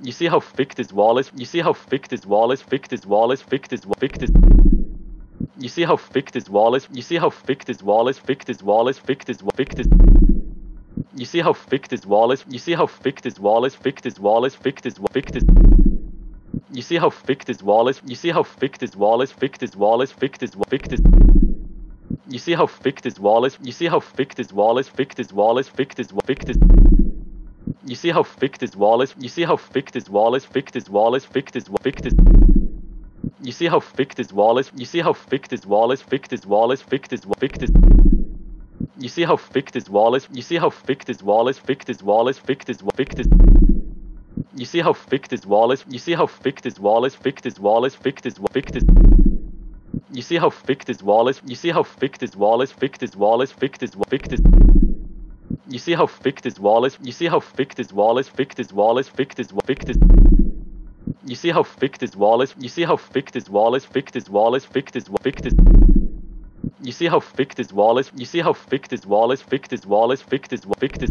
You see how thick this wall is? You see how thick this wall is? Thick this wall is? Thick this thick this. You see how thick this wall is? You see how thick this wall is? Thick this wall is? Thick this thick this. You see how thick this wall is? You see how thick this wall is? Thick this wall is? Thick this thick this. You see how thick this wall is? You see how thick this wall is? Thick this wall is? Thick this thick this. You see how thick this wall is? You see how thick this wall is? Thick this wall is? Thick this thick this. You see how thick this wall is? You see how thick this wall is? Thick this wall is? Thick this thick this. You see how thick this wall is? You see how thick this wall is? Thick this wall is? Thick this thick this. You see how thick this wall is? You see how thick this wall is? Thick this wall is? Thick this thick this. You see how thick this wall is? You see how thick this wall is? Thick this wall is? Thick this thick this. You see how thick this wall is? You see how thick this wall is? Thick this wall is? Thick this thick this. You see how thick this wall is? You see how thick this wall is? Thick this wall is? Thick this thick this. You see how thick this wall is? You see how thick this wall is? Thick this wall is? Thick this thick this. You see how thick this wall is? You see how thick this wall is? Thick this wall is? Thick this thick this.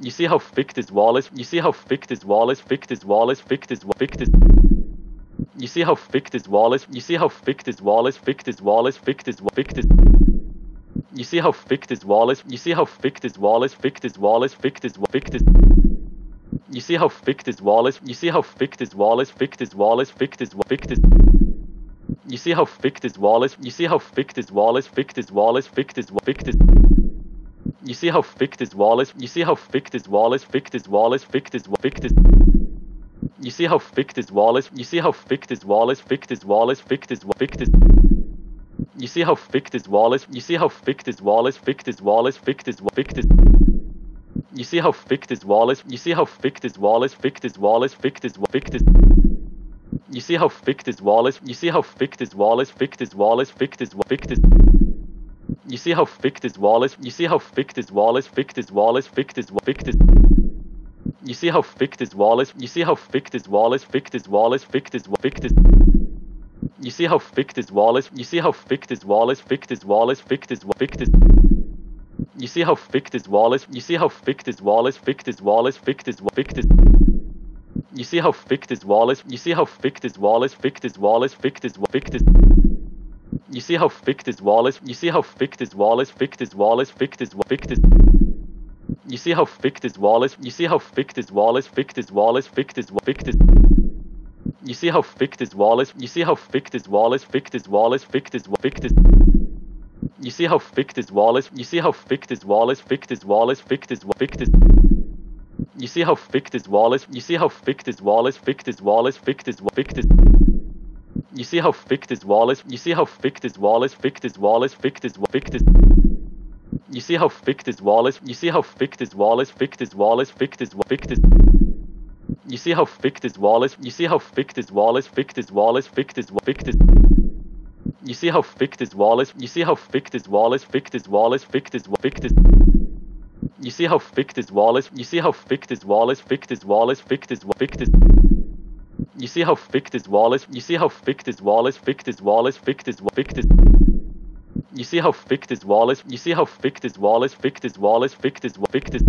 You see how thick this wall is? You see how thick this wall is? Thick this wall is? Thick this thick this. You see how thick this wall is? You see how thick this wall is? Thick this wall is? Thick this thick this. You see how thick this wall is? You see how thick this wall is? Thick this wall is? Thick this thick this. You see how thick this wall is? You see how thick this wall is? Thick this wall is? Thick this thick this. You see how thick this wall is? You see how thick this wall is? Thick this wall is? Thick this thick this. You see how thick this wall is? You see how thick this wall is? Thick this wall is? Thick this thick this. You see how thick this wall is? You see how thick this wall is? Thick this wall is? Thick this thick this. You see how thick this wall is? You see how thick this wall is? Thick this wall is? Thick this thick this. You see how thick this wall is? You see how thick this wall is? Thick this wall is? Thick this thick this. You see how thick this wall is? You see how thick this wall is? Thick this wall is? Thick this thick this. You see how thick this wall is? You see how thick this wall is? Thick this wall is? Thick this thick this. You see how thick this wall is? You see how thick this wall is? Thick this wall is? Thick this thick this. You see how thick this wall is? You see how thick this wall is? Thick this wall is? Thick this thick this. You see how thick this wall is? You see how thick this wall is? Thick this wall is? Thick this thick this. You see how thick this wall is? You see how thick this wall is? Thick this wall is? Thick this thick this. You see how thick this wall is? You see how thick this wall is? Thick this wall is? Thick this thick this. You see how thick this wall is? You see how thick this wall is? Thick this wall is? Thick this thick this. You see how thick this wall is? You see how thick this wall is? Thick this wall is? Thick this thick this. You see how thick this wall is? You see how thick this wall is? Thick this wall is? Thick this thick this. You see how thick this wall is? You see how thick this wall is? Thick this wall is? Thick this thick this. You see how thick this wall is? You see how thick this wall is? Thick this wall is? Thick this thick this. You see how thick this wall is? You see how thick this wall is? Thick this wall is? Thick this thick this. You see how thick this wall is? You see how thick this wall is? Thick this wall is? Thick this thick this. You see how thick this wall is? You see how thick this wall is? Thick this wall is? Thick this thick this. You see how thick this wall is? You see how thick this wall is? Thick this wall is? Thick this thick this. You see how thick this wall is? You see how thick this wall is? Thick this wall is? Thick this thick this. You see how thick this wall is? You see how thick this wall is? Thick this wall is? Thick this thick this.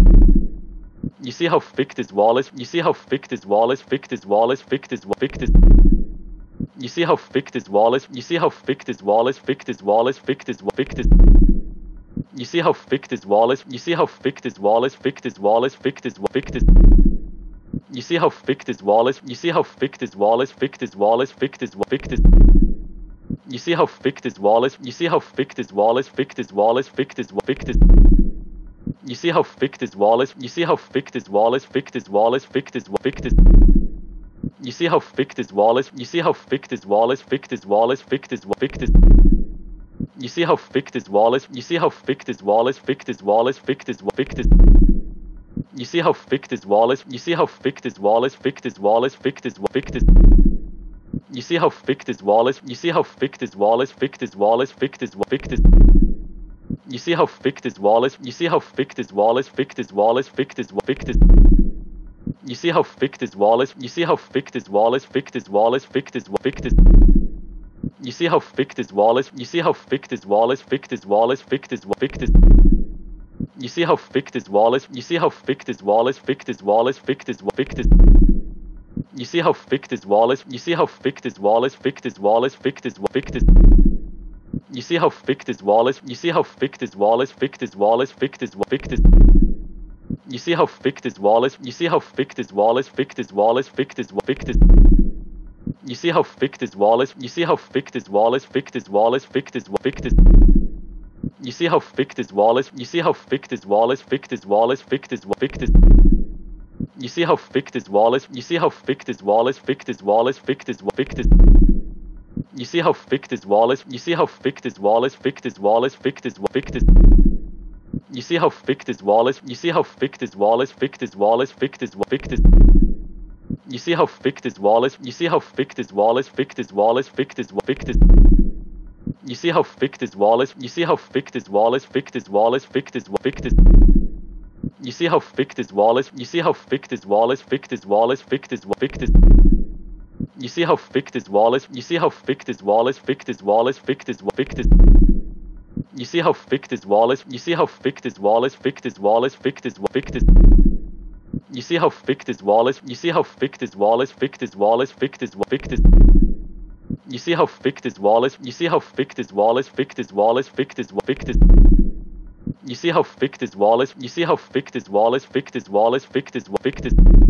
You see how thick this wall is? You see how thick this wall is? Thick this wall is? Thick this thick this. You see how thick this wall is? You see how thick this wall is? Thick this wall is? Thick this thick this. You see how thick this wall is? You see how thick this wall is? Thick this wall is? Thick this thick this. You see how thick this wall is? You see how thick this wall is? Thick this wall is? Thick this thick this. You see how thick this wall is? You see how thick this wall is? Thick this wall is? Thick this thick this. You see how thick this wall is? You see how thick this wall is? Thick this wall is? Thick this thick this. You see how thick this wall is? You see how thick this wall is? Thick this wall is? Thick this thick this. You see how thick this wall is? You see how thick this wall is? Thick this wall is? Thick this thick this. You see how thick this wall is? You see how thick this wall is? Thick this wall is? Thick this thick this. You see how thick this wall is? You see how thick this wall is? Thick this wall is? Thick this thick this. You see how thick this wall is? You see how thick this wall is? Thick this wall is? Thick this thick this. You see how thick this wall is? You see how thick this wall is? Thick this wall is? Thick this thick this. You see how thick this wall is? You see how thick this wall is? Thick this wall is? Thick this thick this. You see how thick this wall is? You see how thick this wall is? Thick this wall is? Thick this thick this. You see how thick this wall is? You see how thick this wall is? Thick this wall is? Thick this thick this. You see how thick this wall is? You see how thick this wall is? Thick this wall is? Thick this thick this. You see how thick this wall is? You see how thick this wall is? Thick this wall is? Thick this thick this. You see how thick this wall is? You see how thick this wall is? Thick this wall is? Thick this thick this. You see how thick this wall is? You see how thick this wall is? Thick this wall is? Thick this thick this. You see how thick this wall is? You see how thick this wall is? Thick this wall is? Thick this thick this. You see how thick this wall is? You see how thick this wall is? Thick this wall is? Thick this thick this. You see how thick this wall is? You see how thick this wall is? Thick this wall is? Thick this thick this. You see how thick this wall is? You see how thick this wall is? Thick this wall is? Thick this thick this. You see how thick this wall is? You see how thick this wall is? Thick this wall is? Thick this thick this. You see how thick this wall is? You see how thick this wall is? Thick this wall is? Thick this thick this. You see how thick this wall is? You see how thick this wall is? Thick this wall is? Thick this thick this. You see how thick this wall is? You see how thick this wall is? Thick this wall is? Thick this thick this. You see how thick this wall is? You see how thick this wall is? Thick this wall is? Thick this thick this. You see how thick this wall is? You see how thick this wall is? Thick this wall is? Thick this thick this. You see how thick this wall is? You see how thick this wall is? Thick this wall is? Thick this thick this.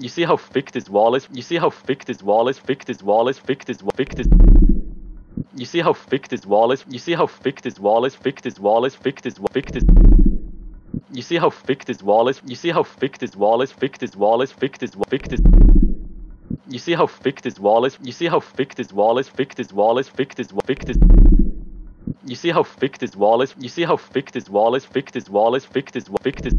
You see how thick this wall is? You see how thick this wall is? Thick this wall is? Thick this thick this. You see how thick this wall is? You see how thick this wall is? Thick this wall is? Thick this thick this. You see how thick this wall is? You see how thick this wall is? Thick this wall is? Thick this thick this. You see how thick this wall is? You see how thick this wall is? Thick this wall is? Thick this thick this. You see how thick this wall is? You see how thick this wall is? Thick this wall is? Thick this thick this.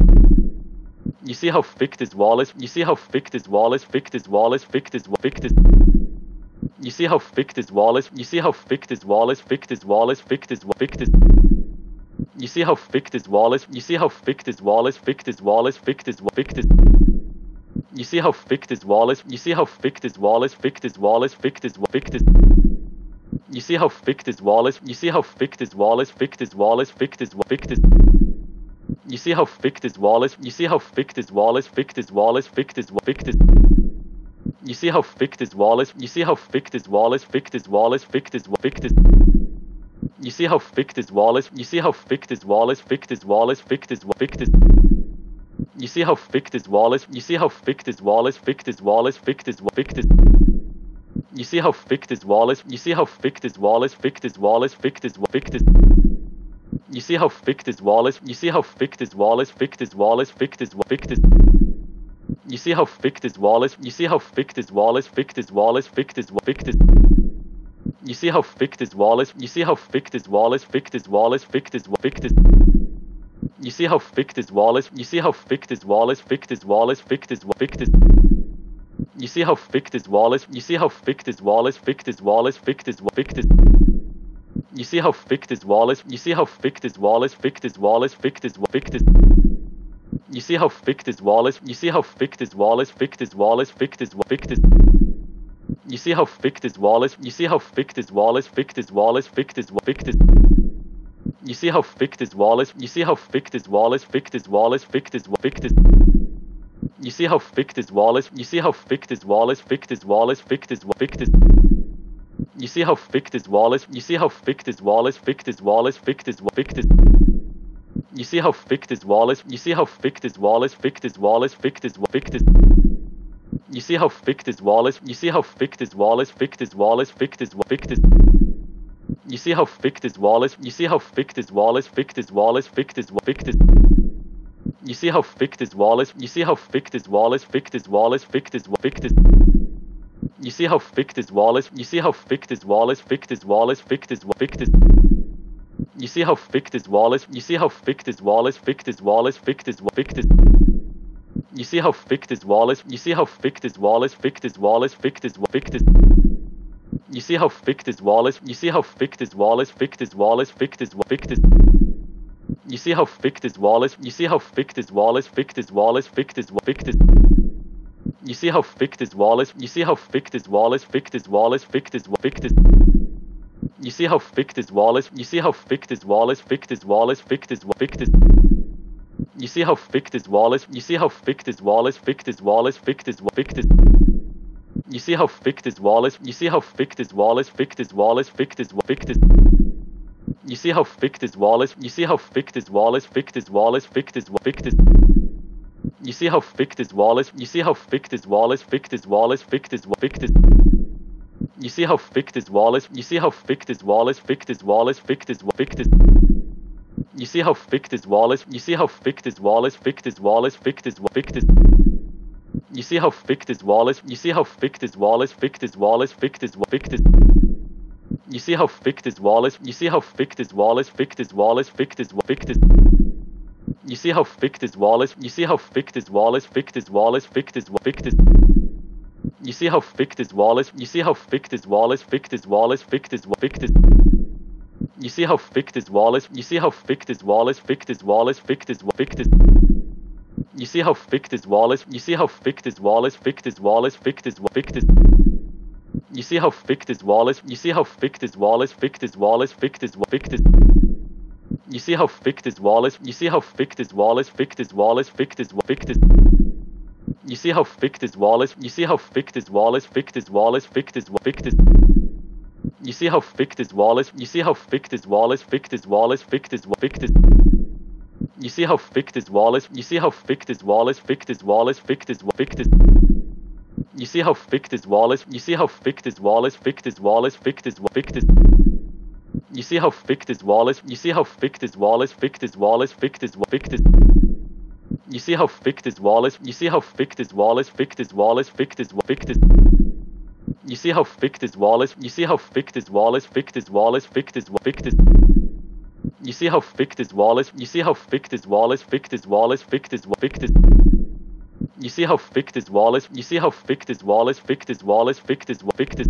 You see how thick this wall is? You see how thick this wall is? Thick this wall is? Thick this thick this. You see how thick this wall is? You see how thick this wall is? Thick this wall is? Thick this thick this. You see how thick this wall is? You see how thick this wall is? Thick this wall is? Thick this thick this. You see how thick this wall is? You see how thick this wall is? Thick this wall is? Thick this thick this. You see how thick this wall is? You see how thick this wall is? Thick this wall is? Thick this thick this. You see how thick this wall is? You see how thick this wall is? Thick this wall is? Thick this thick this. You see how thick this wall is? You see how thick this wall is? Thick this wall is? Thick this thick this. You see how thick this wall is? You see how thick this wall is? Thick this wall is? Thick this thick this. You see how thick this wall is? You see how thick this wall is? Thick this wall is? Thick this thick this. You see how thick this wall is? You see how thick this wall is? Thick this wall is? Thick this thick this. You see how thick this wall is? You see how thick this wall is? Thick this wall is? Thick this thick this. You see how thick this wall is? You see how thick this wall is? Thick this wall is? Thick this thick this. You see how thick this wall is? You see how thick this wall is? Thick this wall is? Thick this thick this. You see how thick this wall is? You see how thick this wall is? Thick this wall is? Thick this thick this. You see how thick this wall is? You see how thick this wall is? Thick this wall is? Thick this thick this. You see how thick this wall is? You see how thick this wall is? Thick this wall is? Thick this thick this. You see how thick this wall is? You see how thick this wall is? Thick this wall is? Thick this thick this. You see how thick this wall is? You see how thick this wall is? Thick this wall is? Thick this thick this. You see how thick this wall is? You see how thick this wall is? Thick this wall is? Thick this thick this. You see how thick this wall is? You see how thick this wall is? Thick this wall is? Thick this thick this. You see how thick this wall is? You see how thick this wall is? Thick this wall is? Thick this thick this. You see how thick this wall is? You see how thick this wall is? Thick this wall is? Thick this thick this. You see how thick this wall is? You see how thick this wall is? Thick this wall is? Thick this thick this. You see how thick this wall is? You see how thick this wall is? Thick this wall is? Thick this thick this. You see how thick this wall is? You see how thick this wall is? Thick this wall is? Thick this thick this. You see how thick this wall is? You see how thick this wall is? Thick this wall is? Thick this thick this. You see how thick this wall is? You see how thick this wall is? Thick this wall is? Thick this thick this. You see how thick this wall is? You see how thick this wall is? Thick this wall is? Thick this thick this. You see how thick this wall is? You see how thick this wall is? Thick this wall is? Thick this thick this. You see how thick this wall is? You see how thick this wall is? Thick this wall is? Thick this thick this. You see how thick this wall is? You see how thick this wall is? Thick this wall is? Thick this thick this. You see how thick this wall is? You see how thick this wall is? Thick this wall is? Thick this thick this. You see how thick this wall is? You see how thick this wall is? Thick this wall is? Thick this thick this. You see how thick this wall is? You see how thick this wall is? Thick this wall is? Thick this thick this You see how thick this wall is? You see how thick this wall is? Thick this wall is? Thick this thick this You see how thick this wall is? You see how thick this wall is? Thick this wall is? Thick this thick this You see how thick this wall is? You see how thick this wall is? Thick this wall is? Thick this thick this You see how thick this wall is? You see how thick this wall is? Thick this wall is? Thick this thick this You see how thick this wall is? You see how thick this wall is? Thick this wall is? Thick this thick this You see how thick this wall is? You see how thick this wall is? Thick this wall is? Thick this thick this You see how thick this wall is? You see how thick this wall is? Thick this wall is? Thick this thick this You see how thick this wall is? You see how thick this wall is? Thick this wall is? Thick this thick this You see how thick this wall is? You see how thick this wall is? Thick this wall is? Thick this thick this You see how thick this wall is? You see how thick this wall is? Thick this wall is? Thick this thick this You see how thick this wall is? You see how thick this wall is? Thick this wall is? Thick this thick this You see how thick this wall is? You see how thick this wall is? Thick this wall is? Thick this thick this You see how thick this wall is? You see how thick this wall is? Thick this wall is? Thick this thick this You see how thick this wall is? You see how thick this wall is? Thick this wall is? Thick this thick this You see how thick this wall is? You see how thick this wall is? Thick this wall is? Thick this thick this You see how thick this wall is? You see how thick this wall is? Thick this wall is? Thick this thick this You see how thick this wall is? You see how thick this wall is? Thick this wall is? Thick this thick this You see how thick this wall is? You see how thick this wall is? Thick this wall is? Thick this thick this You see how thick this wall is? You see how thick this wall is? Thick this wall is? Thick this thick this You see how thick this wall is? You see how thick this wall is? Thick this wall is? Thick this thick this You see how thick this wall is? You see how thick this wall is? Thick this wall is? Thick this thick this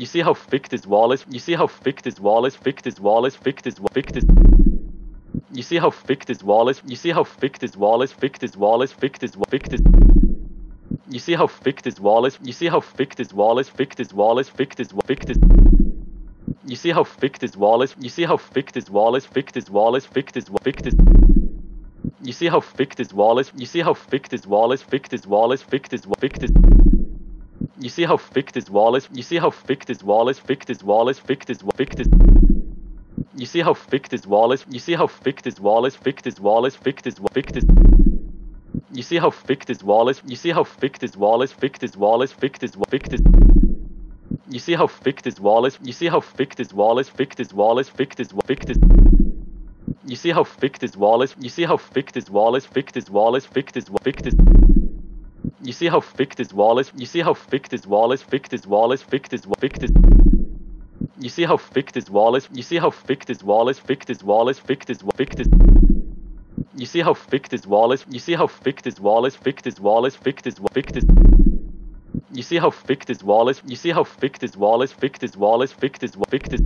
You see how thick this wall is? You see how thick this wall is? Thick this wall is? Thick this thick this You see how thick this wall is? You see how thick this wall is? Thick this wall is? Thick this thick this You see how thick this wall is? You see how thick this wall is? Thick this wall is? Thick this thick this You see how thick this wall is? You see how thick this wall is? Thick this wall is? Thick this thick this You see how thick this wall is? You see how thick this wall is? Thick this wall is? Thick this thick this You see how thick this wall is? You see how thick this wall is? Thick this wall is? Thick this thick this You see how thick this wall is? You see how thick this wall is? Thick this wall is? Thick this thick this You see how thick this wall is? You see how thick this wall is? Thick this wall is? Thick this thick this You see how thick this wall is? You see how thick this wall is? Thick this wall is? Thick this thick this You see how thick this wall is? You see how thick this wall is? Thick this wall is? Thick this thick this You see how thick this wall is? You see how thick this wall is? Thick this wall is? Thick this thick this You see how thick this wall is? You see how thick this wall is? Thick this wall is? Thick this thick this You see how thick this wall is? You see how thick this wall is? Thick this wall is? Thick this thick this You see how thick this wall is? You see how thick this wall is? Thick this wall is? Thick this thick this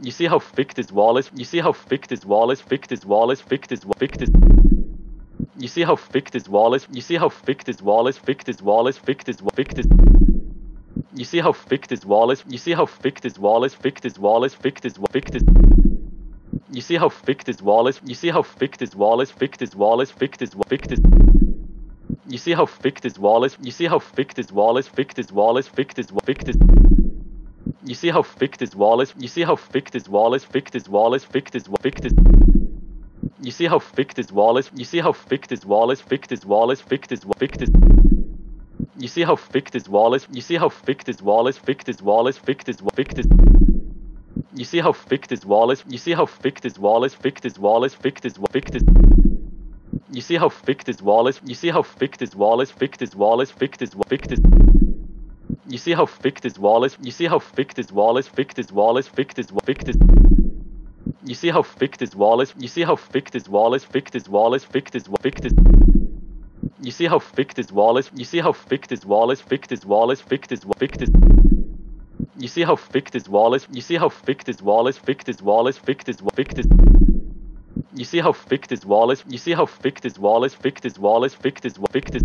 You see how thick this wall is? You see how thick this wall is? Thick this wall is? Thick this thick this You see how thick this wall is? You see how thick this wall is? Thick this wall is? Thick this thick this You see how thick this wall is? You see how thick this wall is? Thick this wall is? Thick this thick this You see how thick this wall is? You see how thick this wall is? Thick this wall is? Thick this thick this You see how thick this wall is? You see how thick this wall is? Thick this wall is? Thick this thick this You see how thick this wall is? You see how thick this wall is? Thick this wall is? Thick this thick this You see how thick this wall is? You see how thick this wall is? Thick this wall is? Thick this thick this You see how thick this wall is? You see how thick this wall is? Thick this wall is? Thick this thick this You see how thick this wall is? You see how thick this wall is? Thick this wall is? Thick this thick this You see how thick this wall is? You see how thick this wall is? Thick this wall is? Thick this thick this You see how thick this wall is? You see how thick this wall is? Thick this wall is? Thick this thick this You see how thick this wall is? You see how thick this wall is? Thick this wall is? Thick this thick this You see how thick this wall is? You see how thick this wall is? Thick this wall is? Thick this thick this You see how thick this wall is? You see how thick this wall is? Thick this wall is? Thick this thick this You see how thick this wall is? You see how thick this wall is? Thick this wall is? Thick this thick this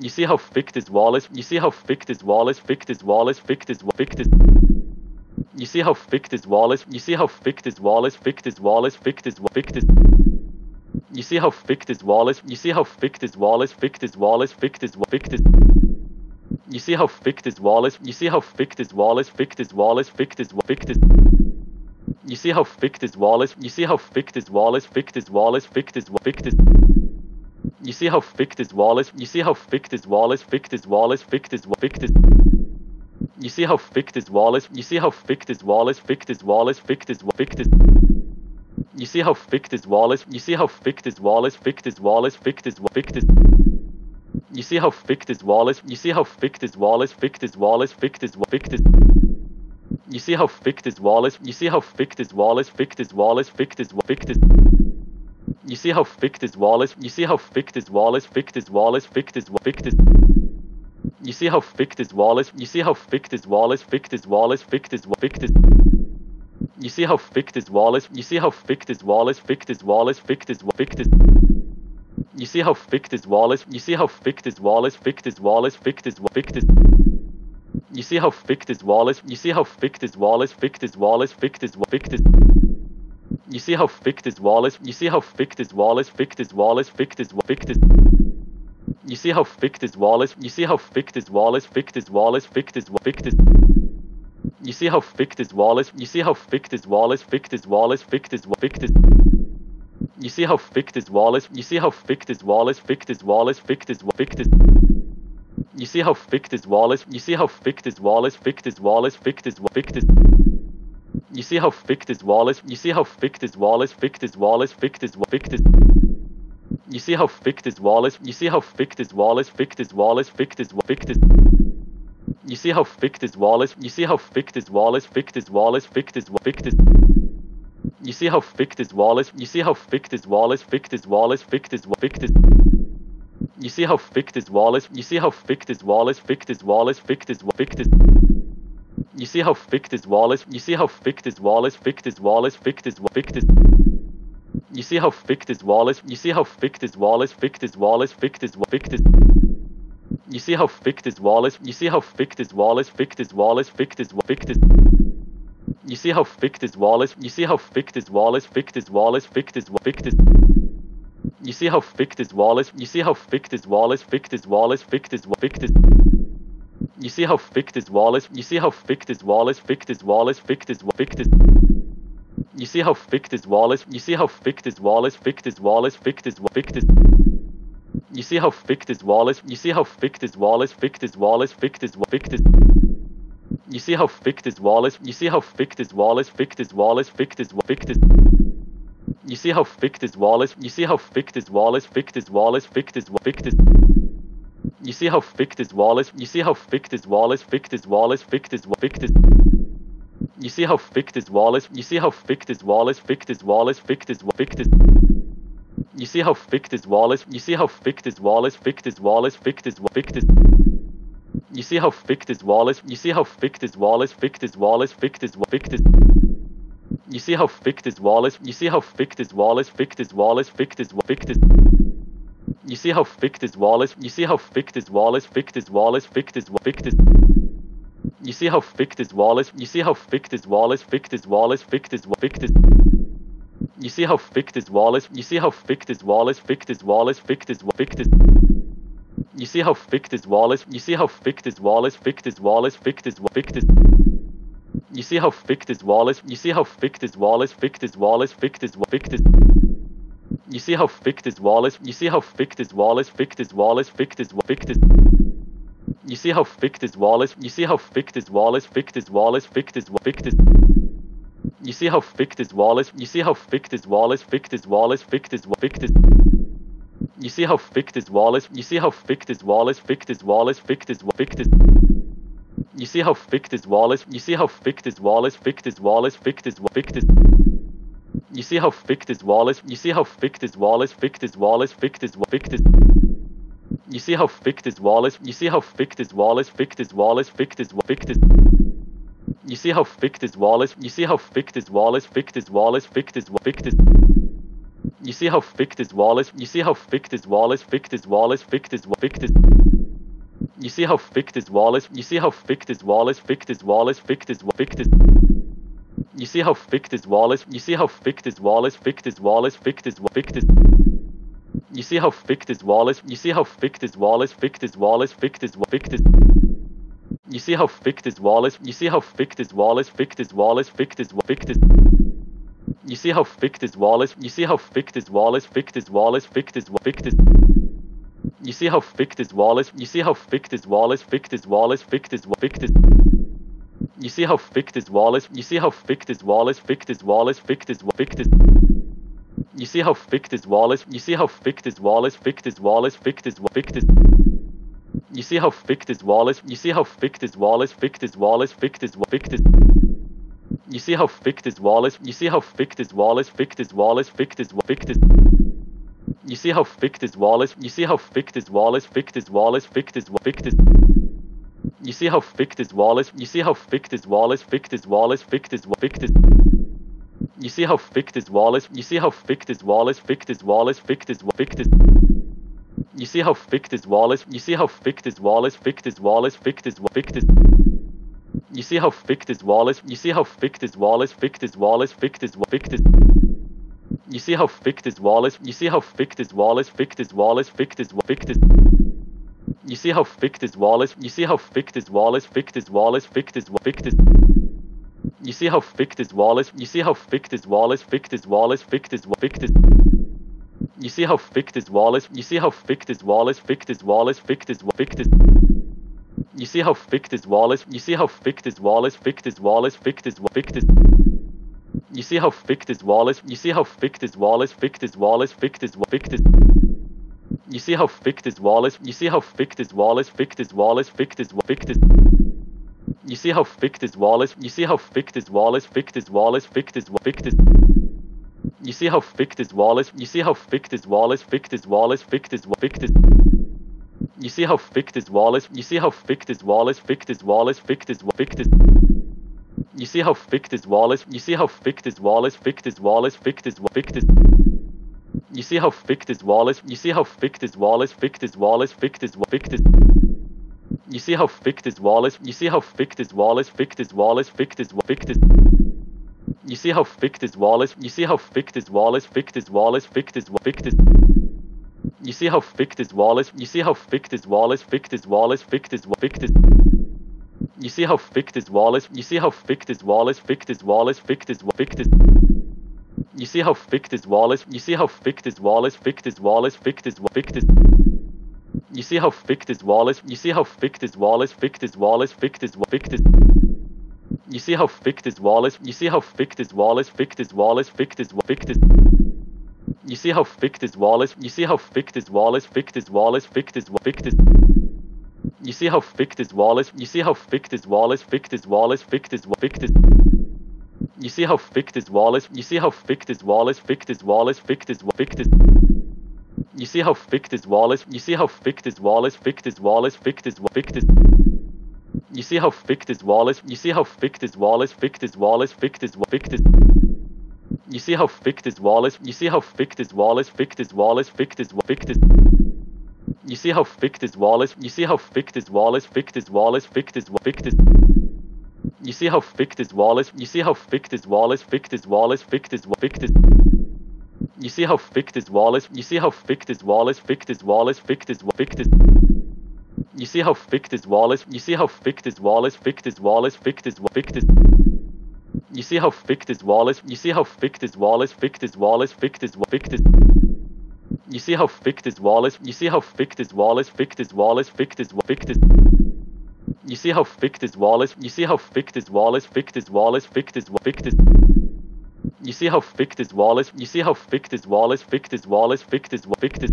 You see how thick this wall is? You see how thick this wall is? Thick this wall is? Thick this thick this You see how thick this wall is? You see how thick this wall is? Thick this wall is? Thick this thick this You see how thick this wall is? You see how thick this wall is? Thick this wall is? Thick this thick this You see how thick this wall is? You see how thick this wall is? Thick this wall is? Thick this thick this You see how thick this wall is? You see how thick this wall is? Thick this wall is? Thick this thick this You see how thick this wall is? You see how thick this wall is? Thick this wall is? Thick this thick this You see how thick this wall is? You see how thick this wall is? Thick this wall is? Thick this thick this You see how thick this wall is? You see how thick this wall is? Thick this wall is? Thick this thick this You see how thick this wall is? You see how thick this wall is? Thick this wall is? Thick this thick this You see how thick this wall is? You see how thick this wall is? Thick this wall is? Thick this thick this You see how thick this wall is? You see how thick this wall is? Thick this wall is? Thick this thick this You see how thick this wall is? You see how thick this wall is? Thick this wall is? Thick this thick this You see how thick this wall is? You see how thick this wall is? Thick this wall is? Thick this thick this You see how thick this wall is? You see how thick this wall is? Thick this wall is? Thick this thick this You see how thick this wall is? You see how thick this wall is? Thick this wall is? Thick this thick this You see how thick this wall is? You see how thick this wall is? Thick this wall is? Thick this thick this You see how thick this wall is? You see how thick this wall is? Thick this wall is? Thick this thick this You see how thick this wall is? You see how thick this wall is? Thick this wall is? Thick this thick this You see how thick this wall is? You see how thick this wall is? Thick this wall is? Thick this thick this You see how thick this wall is? You see how thick this wall is? Thick this wall is? Thick this thick this You see how thick this wall is? You see how thick this wall is? Thick this wall is? Thick this thick this You see how thick this wall is? You see how thick this wall is? Thick this wall is? Thick this thick this You see how thick this wall is? You see how thick this wall is? Thick this wall is? Thick this thick this You see how thick this wall is? You see how thick this wall is? Thick this wall is? Thick this thick this You see how thick this wall is? You see how thick this wall is? Thick this wall is? Thick this thick this You see how thick this wall is? You see how thick this wall is? Thick this wall is? Thick this thick this You see how thick this wall is? You see how thick this wall is? Thick this wall is? Thick this thick this You see how thick this wall is? You see how thick this wall is? Thick this wall is? Thick this thick this You see how thick this wall is? You see how thick this wall is? Thick this wall is? Thick this thick this You see how thick this wall is? You see how thick this wall is? Thick this wall is? Thick this thick this You see how thick this wall is? You see how thick this wall is? Thick this wall is? Thick this thick this You see how thick this wall is? You see how thick this wall is? Thick this wall is? Thick this thick this You see how thick this wall is? You see how thick this wall is? Thick this wall is? Thick this thick this You see how thick this wall is? You see how thick this wall is? Thick this wall is? Thick this thick this You see how thick this wall is? You see how thick this wall is? Thick this wall is? Thick this thick this You see how thick this wall is? You see how thick this wall is? Thick this wall is? Thick this thick this You see how thick this wall is? You see how thick this wall is? Thick this wall is? Thick this thick this You see how thick this wall is? You see how thick this wall is? Thick this wall is? Thick this thick this You see how thick this wall is? You see how thick this wall is? Thick this wall is? Thick this thick this You see how thick this wall is? You see how thick this wall is? Thick this wall is? Thick this thick this You see how thick this wall is? You see how thick this wall is? Thick this wall is? Thick this thick this You see how thick this wall is? You see how thick this wall is? Thick this wall is? Thick this thick this You see how thick this wall is? You see how thick this wall is? Thick this wall is? Thick this thick this You see how thick this wall is? You see how thick this wall is? Thick this wall is? Thick this thick this You see how thick this wall is? You see how thick this wall is? Thick this wall is? Thick this thick this You see how thick this wall is? You see how thick this wall is? Thick this wall is? Thick this thick this You see how thick this wall is? You see how thick this wall is? Thick this wall is? Thick this thick this You see how thick this wall is? You see how thick this wall is? Thick this wall is? Thick this thick this You see how thick this wall is? You see how thick this wall is? Thick this wall is? Thick this thick this You see how thick this wall is? You see how thick this wall is? Thick this wall is? Thick this thick this You see how thick this wall is? You see how thick this wall is? Thick this wall is? Thick this thick this You see how thick this wall is? You see how thick this wall is? Thick this wall is? Thick this thick this You see how thick this wall is? You see how thick this wall is? Thick this wall is? Thick this thick this You see how thick this wall is? You see how thick this wall is? Thick this wall is? Thick this thick this You see how thick this wall is? You see how thick this wall is? Thick this wall is? Thick this thick this You see how thick this wall is? You see how thick this wall is? Thick this wall is? Thick this thick this You see how thick this wall is? You see how thick this wall is? Thick this wall is? Thick this thick this You see how thick this wall is? You see how thick this wall is? Thick this wall is? Thick this thick this You see how thick this wall is? You see how thick this wall is? Thick this wall is? Thick this thick this You see how thick this wall is? You see how thick this wall is? Thick this wall is? Thick this thick this You see how thick this wall is? You see how thick this wall is? Thick this wall is? Thick this thick this You see how thick this wall is? You see how thick this wall is? Thick this wall is? Thick this thick this You see how thick this wall is? You see how thick this wall is? Thick this wall is? Thick this thick this You see how thick this wall is? You see how thick this wall is? Thick this wall is? Thick this thick this You see how thick this wall is? You see how thick this wall is? Thick this wall is? Thick this thick this You see how thick this wall is? You see how thick this wall is? Thick this wall is? Thick this thick this You see how thick this wall is? You see how thick this wall is? Thick this wall is? Thick this thick this You see how thick this wall is? You see how thick this wall is? Thick this wall is? Thick this thick this You see how thick this wall is? You see how thick this wall is? Thick this wall is? Thick this thick this You see how thick this wall is? You see how thick this wall is? Thick this wall is? Thick this thick this You see how thick this wall is? You see how thick this wall is? Thick this wall is? Thick this thick this You see how thick this wall is? You see how thick this wall is? Thick this wall is? Thick this thick this You see how thick this wall is? You see how thick this wall is? Thick this wall is? Thick this thick this You see how thick this wall is? You see how thick this wall is? Thick this wall is? Thick this thick this You see how thick this wall is? You see how thick this wall is? Thick this wall is? Thick this thick this You see how thick this wall is? You see how thick this wall is? Thick this wall is? Thick this thick this You see how thick this wall is? You see how thick this wall is? Thick this wall is? Thick this thick this You see how thick this wall is? You see how thick this wall is? Thick this wall is? Thick this thick this You see how thick this wall is? You see how thick this wall is? Thick this wall is? Thick this thick this You see how thick this wall is? You see how thick this wall is? Thick this wall is? Thick this thick this You see how thick this wall is? You see how thick this wall is? Thick this wall is? Thick this thick this You see how thick this wall is? You see how thick this wall is? Thick this wall is? Thick this thick this You see how thick this wall is? You see how thick this wall is? Thick this wall is? Thick this thick this You see how thick this wall is? You see how thick this wall is? Thick this wall is? Thick this thick this You see how thick this wall is? You see how thick this wall is? Thick this wall is? Thick this thick this You see how thick this wall is? You see how thick this wall is? Thick this wall is? Thick this thick this You see how thick this wall is? You see how thick this wall is? Thick this wall is? Thick this thick this You see how thick this wall is? You see how thick this wall is? Thick this wall is? Thick this thick this You see how thick this wall is? You see how thick this wall is? Thick this wall is? Thick this thick this You see how thick this wall is? You see how thick this wall is? Thick this wall is? Thick this thick this You see how thick this wall is? You see how thick this wall is? Thick this wall is? Thick this thick this You see how thick this wall is? You see how thick this wall is? Thick this wall is? Thick this thick this You see how thick this wall is? You see how thick this wall is? Thick this wall is? Thick this thick this You see how thick this wall is? You see how thick this wall is? Thick this wall is? Thick this thick this You see how thick this wall is? You see how thick this wall is? Thick this wall is? Thick this thick this You see how thick this wall is? You see how thick this wall is? Thick this wall is? Thick this thick this You see how thick this wall is? You see how thick this wall is? Thick this wall is? Thick this thick this You see how thick this wall is? You see how thick this wall is? Thick this wall is? Thick this thick this You see how thick this wall is? You see how thick this wall is? Thick this wall is? Thick this thick this You see how thick this wall is? You see how thick this wall is? Thick this wall is? Thick this thick this You see how thick this wall is? You see how thick this wall is? Thick this wall is? Thick this thick this You see how thick this wall is? You see how thick this wall is? Thick this wall is? Thick this thick this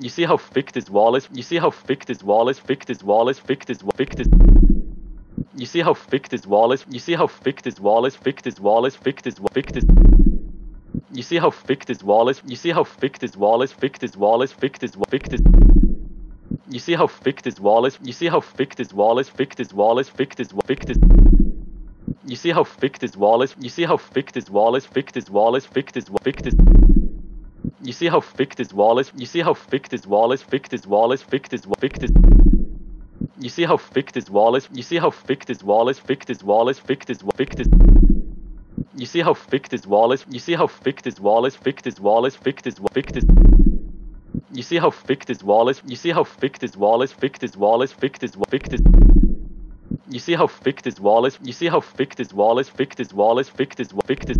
You see how thick this wall is? You see how thick this wall is? Thick this wall is? Thick this thick this You see how thick this wall is? You see how thick this wall is? Thick this wall is? Thick this thick this You see how thick this wall is? You see how thick this wall is? Thick this wall is? Thick this thick this You see how thick this wall is? You see how thick this wall is? Thick this wall is? Thick this thick this You see how thick this wall is? You see how thick this wall is? Thick this wall is? Thick this thick this You see how thick this wall is? You see how thick this wall is? Thick this wall is? Thick this thick this You see how thick this wall is? You see how thick this wall is? Thick this wall is? Thick this thick this You see how thick this wall is? You see how thick this wall is? Thick this wall is? Thick this thick this You see how thick this wall is? You see how thick this wall is? Thick this wall is? Thick this thick this You see how thick this wall is? You see how thick this wall is? Thick this wall is? Thick this thick this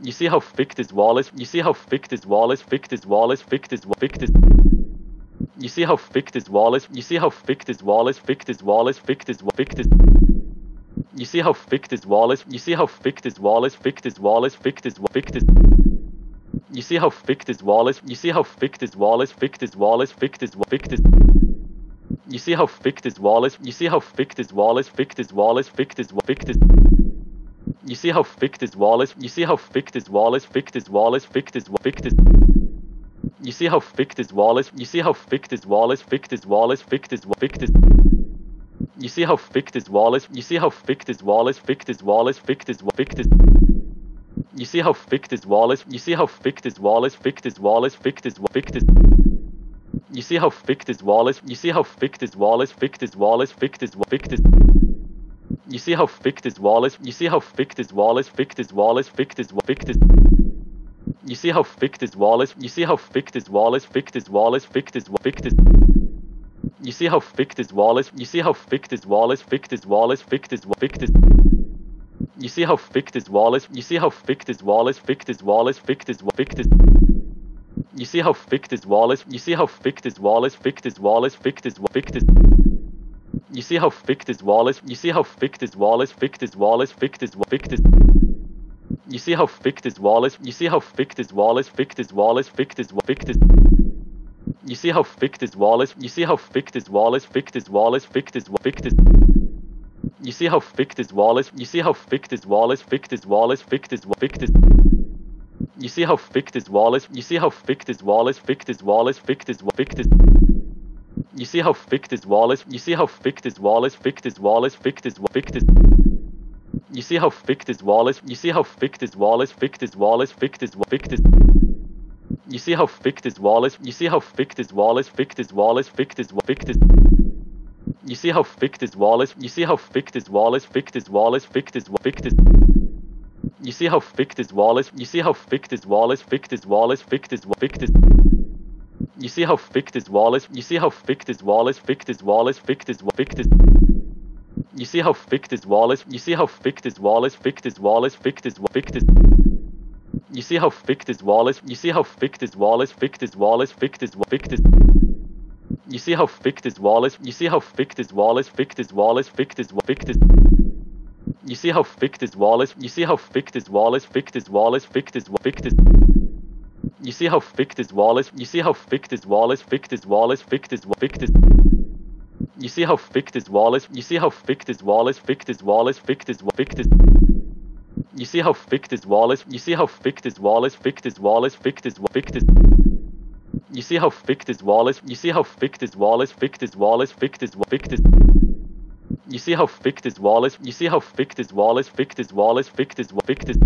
You see how thick this wall is? You see how thick this wall is? Thick this wall is? Thick this thick this You see how thick this wall is? You see how thick this wall is? Thick this wall is? Thick this thick this You see how thick this wall is? You see how thick this wall is? Thick this wall is? Thick this thick this You see how thick this wall is? You see how thick this wall is? Thick this wall is? Thick this thick this You see how thick this wall is? You see how thick this wall is? Thick this wall is? Thick this thick this You see how thick this wall is? You see how thick this wall is? Thick this wall is? Thick this thick this You see how thick this wall is? You see how thick this wall is? Thick this wall is? Thick this thick this You see how thick this wall is? You see how thick this wall is? Thick this wall is? Thick this thick this You see how thick this wall is? You see how thick this wall is? Thick this wall is? Thick this thick this You see how thick this wall is? You see how thick this wall is? Thick this wall is? Thick this thick this You see how thick this wall is? You see how thick this wall is? Thick this wall is? Thick this thick this You see how thick this wall is? You see how thick this wall is? Thick this wall is? Thick this thick this You see how thick this wall is? You see how thick this wall is? Thick this wall is? Thick this thick this You see how thick this wall is? You see how thick this wall is? Thick this wall is? Thick this thick this You see how thick this wall is? You see how thick this wall is? Thick this wall is? Thick this thick this You see how thick this wall is? You see how thick this wall is? Thick this wall is? Thick this thick this You see how thick this wall is? You see how thick this wall is? Thick this wall is? Thick this thick this You see how thick this wall is? You see how thick this wall is? Thick this wall is? Thick this thick this You see how thick this wall is? You see how thick this wall is? Thick this wall is? Thick this thick this You see how thick this wall is? You see how thick this wall is? Thick this wall is? Thick this thick this You see how thick this wall is? You see how thick this wall is? Thick this wall is? Thick this thick this You see how thick this wall is? You see how thick this wall is? Thick this wall is? Thick this thick this You see how thick this wall is? You see how thick this wall is? Thick this wall is? Thick this thick this You see how thick this wall is? You see how thick this wall is? Thick this wall is? Thick this thick this You see how thick this wall is? You see how thick this wall is? Thick this wall is? Thick this thick this You see how thick this wall is? You see how thick this wall is? Thick this wall is? Thick this thick this You see how thick this wall is? You see how thick this wall is? Thick this wall is? Thick this thick this You see how thick this wall is? You see how thick this wall is? Thick this wall is? Thick this thick this You see how thick this wall is? You see how thick this wall is? Thick this wall is? Thick this thick this You see how thick this wall is? You see how thick this wall is? Thick this wall is? Thick this thick this You see how thick this wall is? You see how thick this wall is? Thick this wall is? Thick this thick this You see how thick this wall is? You see how thick this wall is? Thick this wall is? Thick this thick this You see how thick this wall is? You see how thick this wall is? Thick this wall is? Thick this thick this You see how thick this wall is? You see how thick this wall is? Thick this wall is? Thick this thick this You see how thick this wall is? You see how thick this wall is? Thick this wall is? Thick this thick this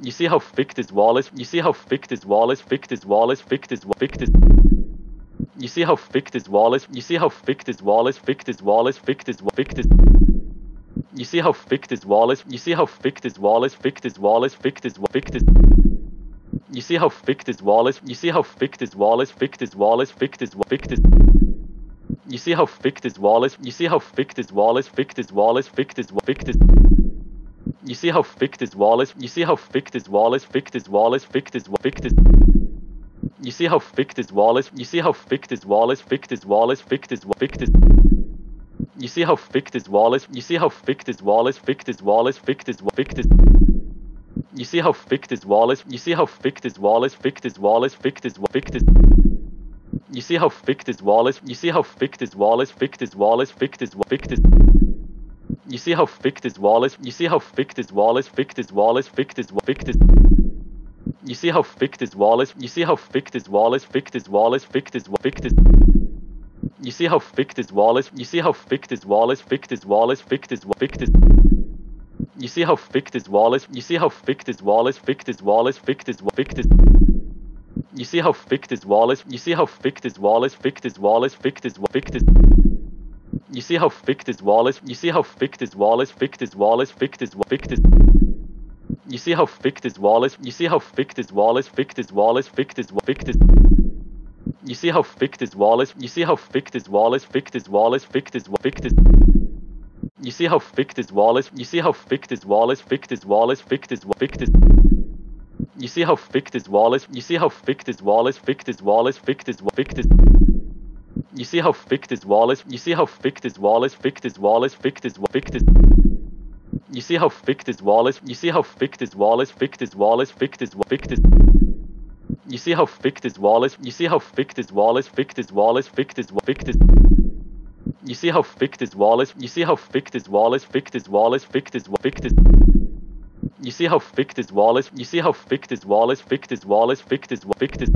You see how thick this wall is? You see how thick this wall is? Thick this wall is? Thick this thick this You see how thick this wall is? You see how thick this wall is? Thick this wall is? Thick this thick this You see how thick this wall is? You see how thick this wall is? Thick this wall is? Thick this thick this You see how thick this wall is? You see how thick this wall is? Thick this wall is? Thick this thick this You see how thick this wall is? You see how thick this wall is? Thick this wall is? Thick this thick this You see how thick this wall is? You see how thick this wall is? Thick this wall is? Thick this thick this You see how thick this wall is? You see how thick this wall is? Thick this wall is? Thick this thick this You see how thick this wall is? You see how thick this wall is? Thick this wall is? Thick this thick this You see how thick this wall is? You see how thick this wall is? Thick this wall is? Thick this thick this You see how thick this wall is? You see how thick this wall is? Thick this wall is? Thick this thick this You see how thick this wall is? You see how thick this wall is? Thick this wall is? Thick this thick this You see how thick this wall is? You see how thick this wall is? Thick this wall is? Thick this thick this You see how thick this wall is? You see how thick this wall is? Thick this wall is? Thick this thick this You see how thick this wall is? You see how thick this wall is? Thick this wall is? Thick this thick this You see how thick this wall is? You see how thick this wall is? Thick this wall is? Thick this thick this You see how thick this wall is? You see how thick this wall is? Thick this wall is? Thick this thick this You see how thick this wall is? You see how thick this wall is? Thick this wall is? Thick this thick this You see how thick this wall is? You see how thick this wall is? Thick this wall is? Thick this thick this You see how thick this wall is? You see how thick this wall is? Thick this wall is? Thick this thick this You see how thick this wall is? You see how thick this wall is? Thick this wall is? Thick this thick this You see how thick this wall is? You see how thick this wall is? Thick this wall is? Thick this thick this You see how thick this wall is? You see how thick this wall is? Thick this wall is? Thick this thick this You see how thick this wall is? You see how thick this wall is? Thick this wall is? Thick this thick this You see how thick this wall is? You see how thick this wall is? Thick this wall is? Thick this thick this You see how thick this wall is? You see how thick this wall is? Thick this wall is? Thick this thick this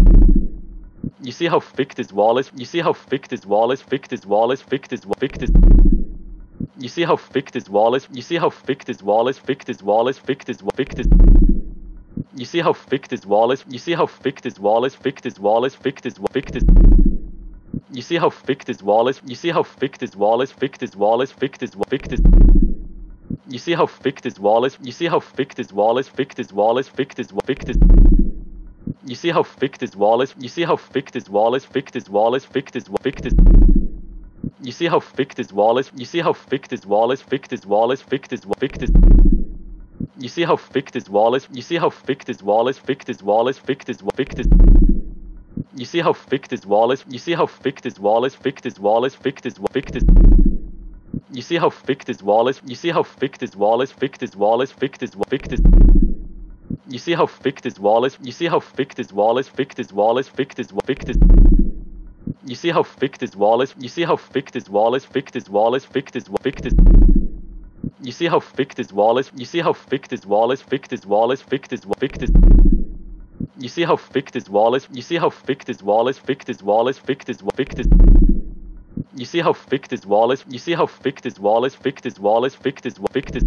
You see how thick this wall is? You see how thick this wall is? Thick this wall is? Thick this thick this You see how thick this wall is? You see how thick this wall is? Thick this wall is? Thick this thick this You see how thick this wall is? You see how thick this wall is? Thick this wall is? Thick this thick this You see how thick this wall is? You see how thick this wall is? Thick this wall is? Thick this thick this You see how thick this wall is? You see how thick this wall is? Thick this wall is? Thick this thick this You see how thick this wall is? You see how thick this wall is? Thick this wall is? Thick this thick this You see how thick this wall is? You see how thick this wall is? Thick this wall is? Thick this thick this You see how thick this wall is? You see how thick this wall is? Thick this wall is? Thick this thick this You see how thick this wall is? You see how thick this wall is? Thick this wall is? Thick this thick this You see how thick this wall is? You see how thick this wall is? Thick this wall is? Thick this thick this You see how thick this wall is? You see how thick this wall is? Thick this wall is? Thick this thick this You see how thick this wall is? You see how thick this wall is? Thick this wall is? Thick this thick this You see how thick this wall is? You see how thick this wall is? Thick this wall is? Thick this thick this You see how thick this wall is? You see how thick this wall is? Thick this wall is? Thick this thick this You see how thick this wall is? You see how thick this wall is? Thick this wall is? Thick this thick this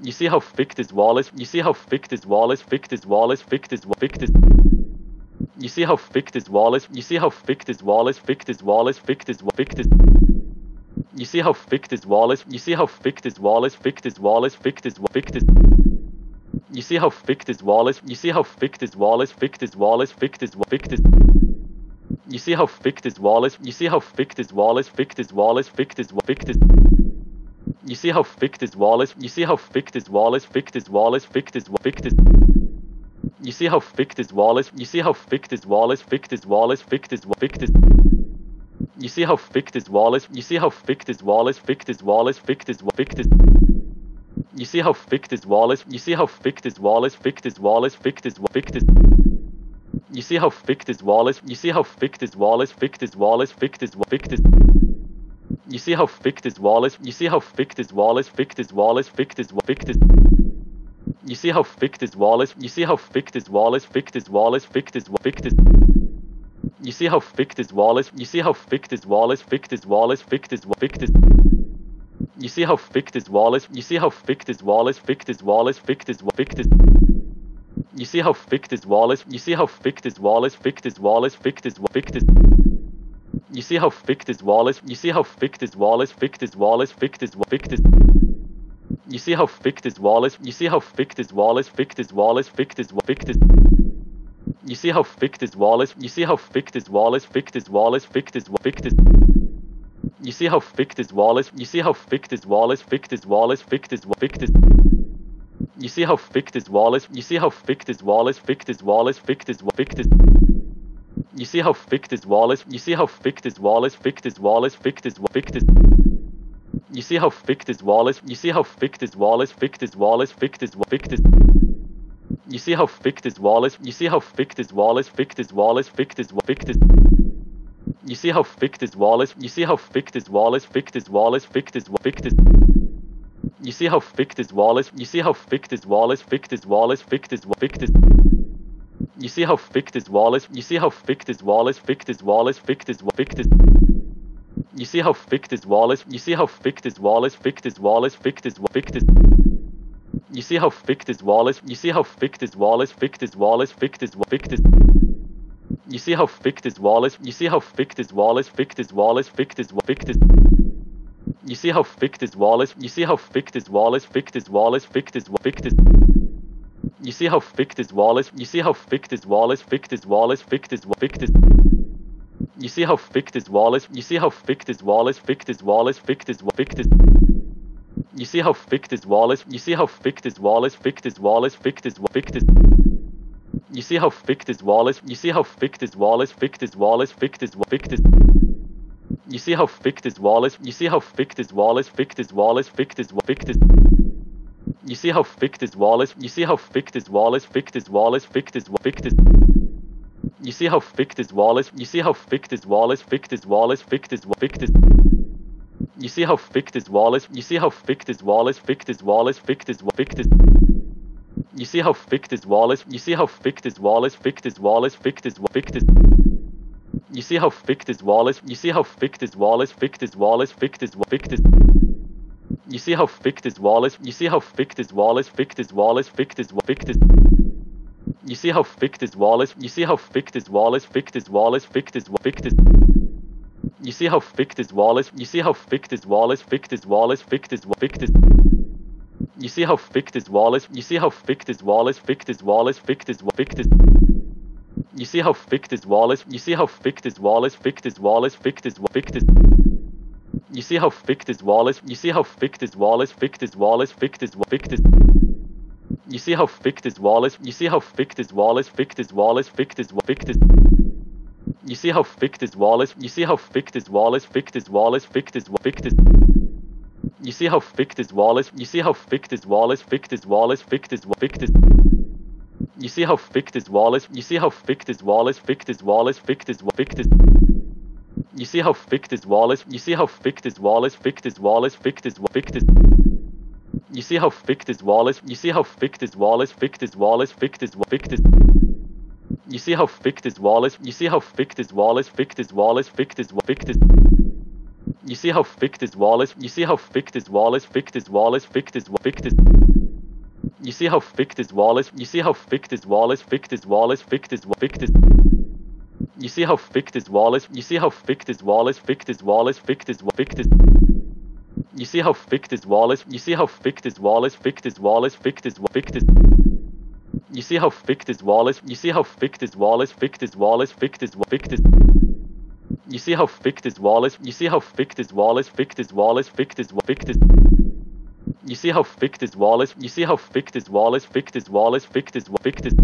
You see how thick this wall is? You see how thick this wall is? Thick this wall is? Thick this thick this You see how thick this wall is? You see how thick this wall is? Thick this wall is? Thick this thick this You see how thick this wall is? You see how thick this wall is? Thick this wall is? Thick this thick this You see how thick this wall is? You see how thick this wall is? Thick this wall is? Thick this thick this You see how thick this wall is? You see how thick this wall is? Thick this wall is? Thick this thick this You see how thick this wall is? You see how thick this wall is? Thick this wall is? Thick this thick this You see how thick this wall is? You see how thick this wall is? Thick this wall is? Thick this thick this You see how thick this wall is? You see how thick this wall is? Thick this wall is? Thick this thick this You see how thick this wall is? You see how thick this wall is? Thick this wall is? Thick this thick this You see how thick this wall is? You see how thick this wall is? Thick this wall is? Thick this thick this You see how thick this wall is? You see how thick this wall is? Thick this wall is? Thick this thick this You see how thick this wall is? You see how thick this wall is? Thick this wall is? Thick this thick this You see how thick this wall is? You see how thick this wall is? Thick this wall is? Thick this thick this You see how thick this wall is? You see how thick this wall is? Thick this wall is? Thick this thick this You see how thick this wall is? You see how thick this wall is? Thick this wall is? Thick this thick this You see how thick this wall is? You see how thick this wall is? Thick this wall is? Thick this thick this You see how thick this wall is? You see how thick this wall is? Thick this wall is? Thick this thick this You see how thick this wall is? You see how thick this wall is? Thick this wall is? Thick this thick this You see how thick this wall is? You see how thick this wall is? Thick this wall is? Thick this thick this You see how thick this wall is? You see how thick this wall is? Thick this wall is? Thick this thick this You see how thick this wall is? You see how thick this wall is? Thick this wall is? Thick this thick this You see how thick this wall is? You see how thick this wall is? Thick this wall is? Thick this thick this You see how thick this wall is? You see how thick this wall is? Thick this wall is? Thick this thick this You see how thick this wall is? You see how thick this wall is? Thick this wall is? Thick this thick this You see how thick this wall is? You see how thick this wall is? Thick this wall is? Thick this thick this You see how thick this wall is? You see how thick this wall is? Thick this wall is? Thick this thick this You see how thick this wall is? You see how thick this wall is? Thick this wall is? Thick this thick this You see how thick this wall is? You see how thick this wall is? Thick this wall is? Thick this thick this You see how thick this wall is? You see how thick this wall is? Thick this wall is? Thick this thick this You see how thick this wall is? You see how thick this wall is? Thick this wall is? Thick this thick this You see how thick this wall is? You see how thick this wall is? Thick this wall is? Thick this thick this You see how thick this wall is? You see how thick this wall is? Thick this wall is? Thick this thick this You see how thick this wall is? You see how thick this wall is? Thick this wall is? Thick this thick this You see how thick this wall is? You see how thick this wall is? Thick this wall is? Thick this thick this You see how thick this wall is? You see how thick this wall is? Thick this wall is? Thick this thick this You see how thick this wall is? You see how thick this wall is? Thick this wall is? Thick this thick this You see how thick this wall is? You see how thick this wall is? Thick this wall is? Thick this thick this You see how thick this wall is? You see how thick this wall is? Thick this wall is? Thick this thick this You see how thick this wall is? You see how thick this wall is? Thick this wall is? Thick this thick this You see how thick this wall is? You see how thick this wall is? Thick this wall is? Thick this thick this You see how thick this wall is? You see how thick this wall is? Thick this wall is? Thick this thick this You see how thick this wall is? You see how thick this wall is? Thick this wall is? Thick this thick this You see how thick this wall is? You see how thick this wall is? Thick this wall is? Thick this thick this You see how thick this wall is? You see how thick this wall is? Thick this wall is? Thick this thick this You see how thick this wall is? You see how thick this wall is? Thick this wall is? Thick this thick this You see how thick this wall is? You see how thick this wall is? Thick this wall is? Thick this thick this You see how thick this wall is? You see how thick this wall is? Thick this wall is? Thick this thick this You see how thick this wall is? You see how thick this wall is? Thick this wall is? Thick this thick this You see how thick this wall is? You see how thick this wall is? Thick this wall is? Thick this thick this You see how thick this wall is? You see how thick this wall is? Thick this wall is? Thick this thick this You see how thick this wall is? You see how thick this wall is? Thick this wall is? Thick this thick this You see how thick this wall is? You see how thick this wall is? Thick this wall is? Thick this thick this You see how thick this wall is? You see how thick this wall is? Thick this wall is? Thick this thick this You see how thick this wall is? You see how thick this wall is? Thick this wall is? Thick this thick this You see how thick this wall is? You see how thick this wall is? Thick this wall is? Thick this thick this You see how thick this wall is? You see how thick this wall is? Thick this wall is? Thick this thick this You see how thick this wall is? You see how thick this wall is? Thick this wall is? Thick this thick this You see how thick this wall is? You see how thick this wall is? Thick this wall is? Thick this thick this You see how thick this wall is? You see how thick this wall is? Thick this wall is? Thick this thick this You see how thick this wall is? You see how thick this wall is? Thick this wall is? Thick this thick this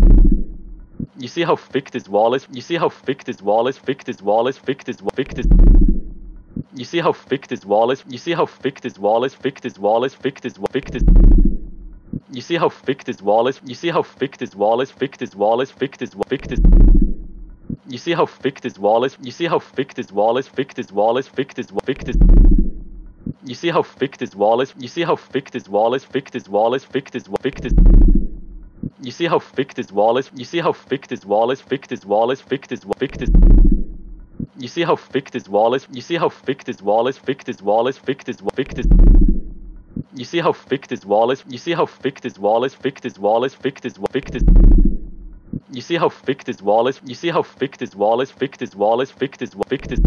You see how thick this wall is? You see how thick this wall is? Thick this wall is? Thick this thick this You see how thick this wall is? You see how thick this wall is? Thick this wall is? Thick this thick this You see how thick this wall is? You see how thick this wall is? Thick this wall is? Thick this thick this You see how thick this wall is? You see how thick this wall is? Thick this wall is? Thick this thick this You see how thick this wall is? You see how thick this wall is? Thick this wall is? Thick this thick this You see how thick this wall is? You see how thick this wall is? Thick this wall is? Thick this thick this You see how thick this wall is? You see how thick this wall is? Thick this wall is? Thick this thick this You see how thick this wall is? You see how thick this wall is? Thick this wall is? Thick this thick this You see how thick this wall is? You see how thick this wall is? Thick this wall is? Thick this thick this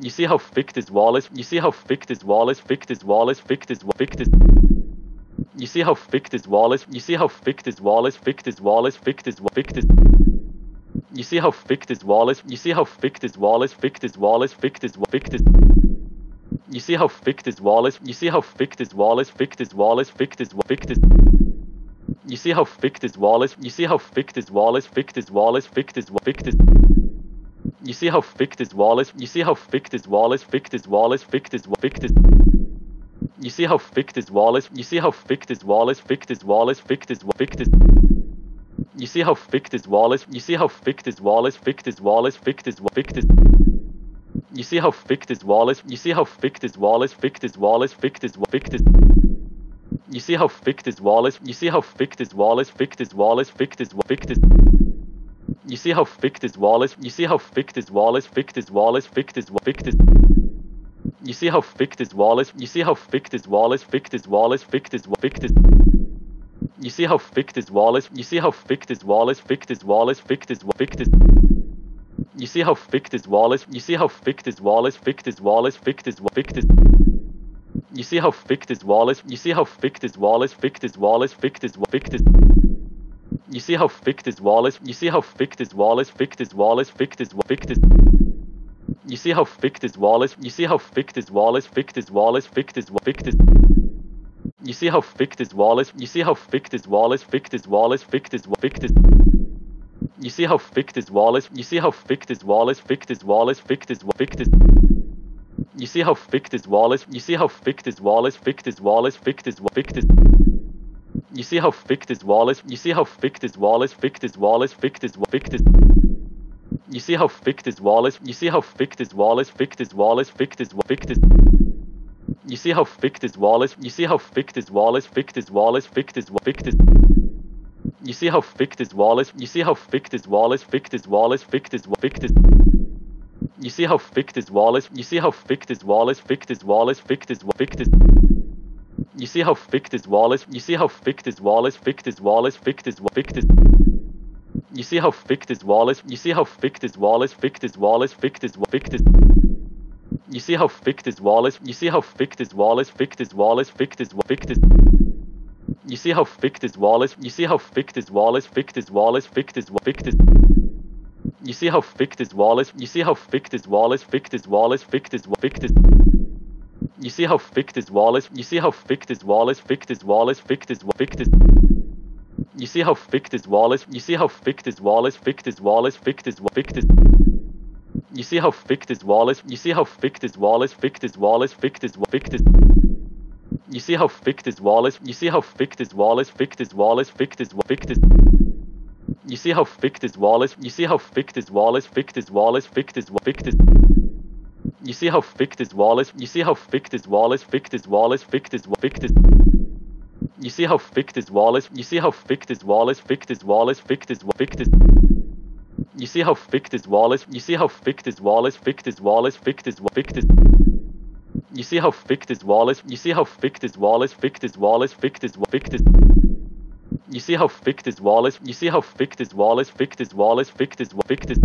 You see how thick this wall is? You see how thick this wall is? Thick this wall is? Thick this thick this You see how thick this wall is? You see how thick this wall is? Thick this wall is? Thick this thick this You see how thick this wall is? You see how thick this wall is? Thick this wall is? Thick this thick this You see how thick this wall is? You see how thick this wall is? Thick this wall is? Thick this thick this You see how thick this wall is? You see how thick this wall is? Thick this wall is? Thick this thick this You see how thick this wall is? You see how thick this wall is? Thick this wall is? Thick this thick this You see how thick this wall is? You see how thick this wall is? Thick this wall is? Thick this thick this You see how thick this wall is? You see how thick this wall is? Thick this wall is? Thick this thick this You see how thick this wall is? You see how thick this wall is? Thick this wall is? Thick this thick this You see how thick this wall is? You see how thick this wall is? Thick this wall is? Thick this thick this You see how thick this wall is? You see how thick this wall is? Thick this wall is? Thick this thick this You see how thick this wall is? You see how thick this wall is? Thick this wall is? Thick this thick this You see how thick this wall is? You see how thick this wall is? Thick this wall is? Thick this thick this You see how thick this wall is? You see how thick this wall is? Thick this wall is? Thick this thick this You see how thick this wall is? You see how thick this wall is? Thick this wall is? Thick this thick this You see how thick this wall is? You see how thick this wall is? Thick this wall is? Thick this thick this You see how thick this wall is? You see how thick this wall is? Thick this wall is? Thick this thick this You see how thick this wall is? You see how thick this wall is? Thick this wall is? Thick this thick this You see how thick this wall is? You see how thick this wall is? Thick this wall is? Thick this thick this You see how thick this wall is? You see how thick this wall is? Thick this wall is? Thick this thick this You see how thick this wall is? You see how thick this wall is? Thick this wall is? Thick this thick this You see how thick this wall is? You see how thick this wall is? Thick this wall is? Thick this thick this You see how thick this wall is? You see how thick this wall is? Thick this wall is? Thick this thick this You see how thick this wall is? You see how thick this wall is? Thick this wall is? Thick this thick this You see how thick this wall is? You see how thick this wall is? Thick this wall is? Thick this thick this You see how thick this wall is? You see how thick this wall is? Thick this wall is? Thick this thick this You see how thick this wall is? You see how thick this wall is? Thick this wall is? Thick this thick this You see how thick this wall is? You see how thick this wall is? Thick this wall is? Thick this thick this You see how thick this wall is? You see how thick this wall is? Thick this wall is? Thick this thick this You see how thick this wall is? You see how thick this wall is? Thick this wall is? Thick this thick this You see how thick this wall is? You see how thick this wall is? Thick this wall is? Thick this thick this You see how thick this wall is? You see how thick this wall is? Thick this wall is? Thick this thick this You see how thick this wall is? You see how thick this wall is? Thick this wall is? Thick this thick this You see how thick this wall is? You see how thick this wall is? Thick this wall is? Thick this thick this You see how thick this wall is? You see how thick this wall is? Thick this wall is? Thick this thick this You see how thick this wall is? You see how thick this wall is? Thick this wall is? Thick this thick this You see how thick this wall is? You see how thick this wall is? Thick this wall is? Thick this thick this You see how thick this wall is? You see how thick this wall is? Thick this wall is? Thick this thick this You see how thick this wall is? You see how thick this wall is? Thick this wall is? Thick this thick this You see how thick this wall is? You see how thick this wall is? Thick this wall is? Thick this thick this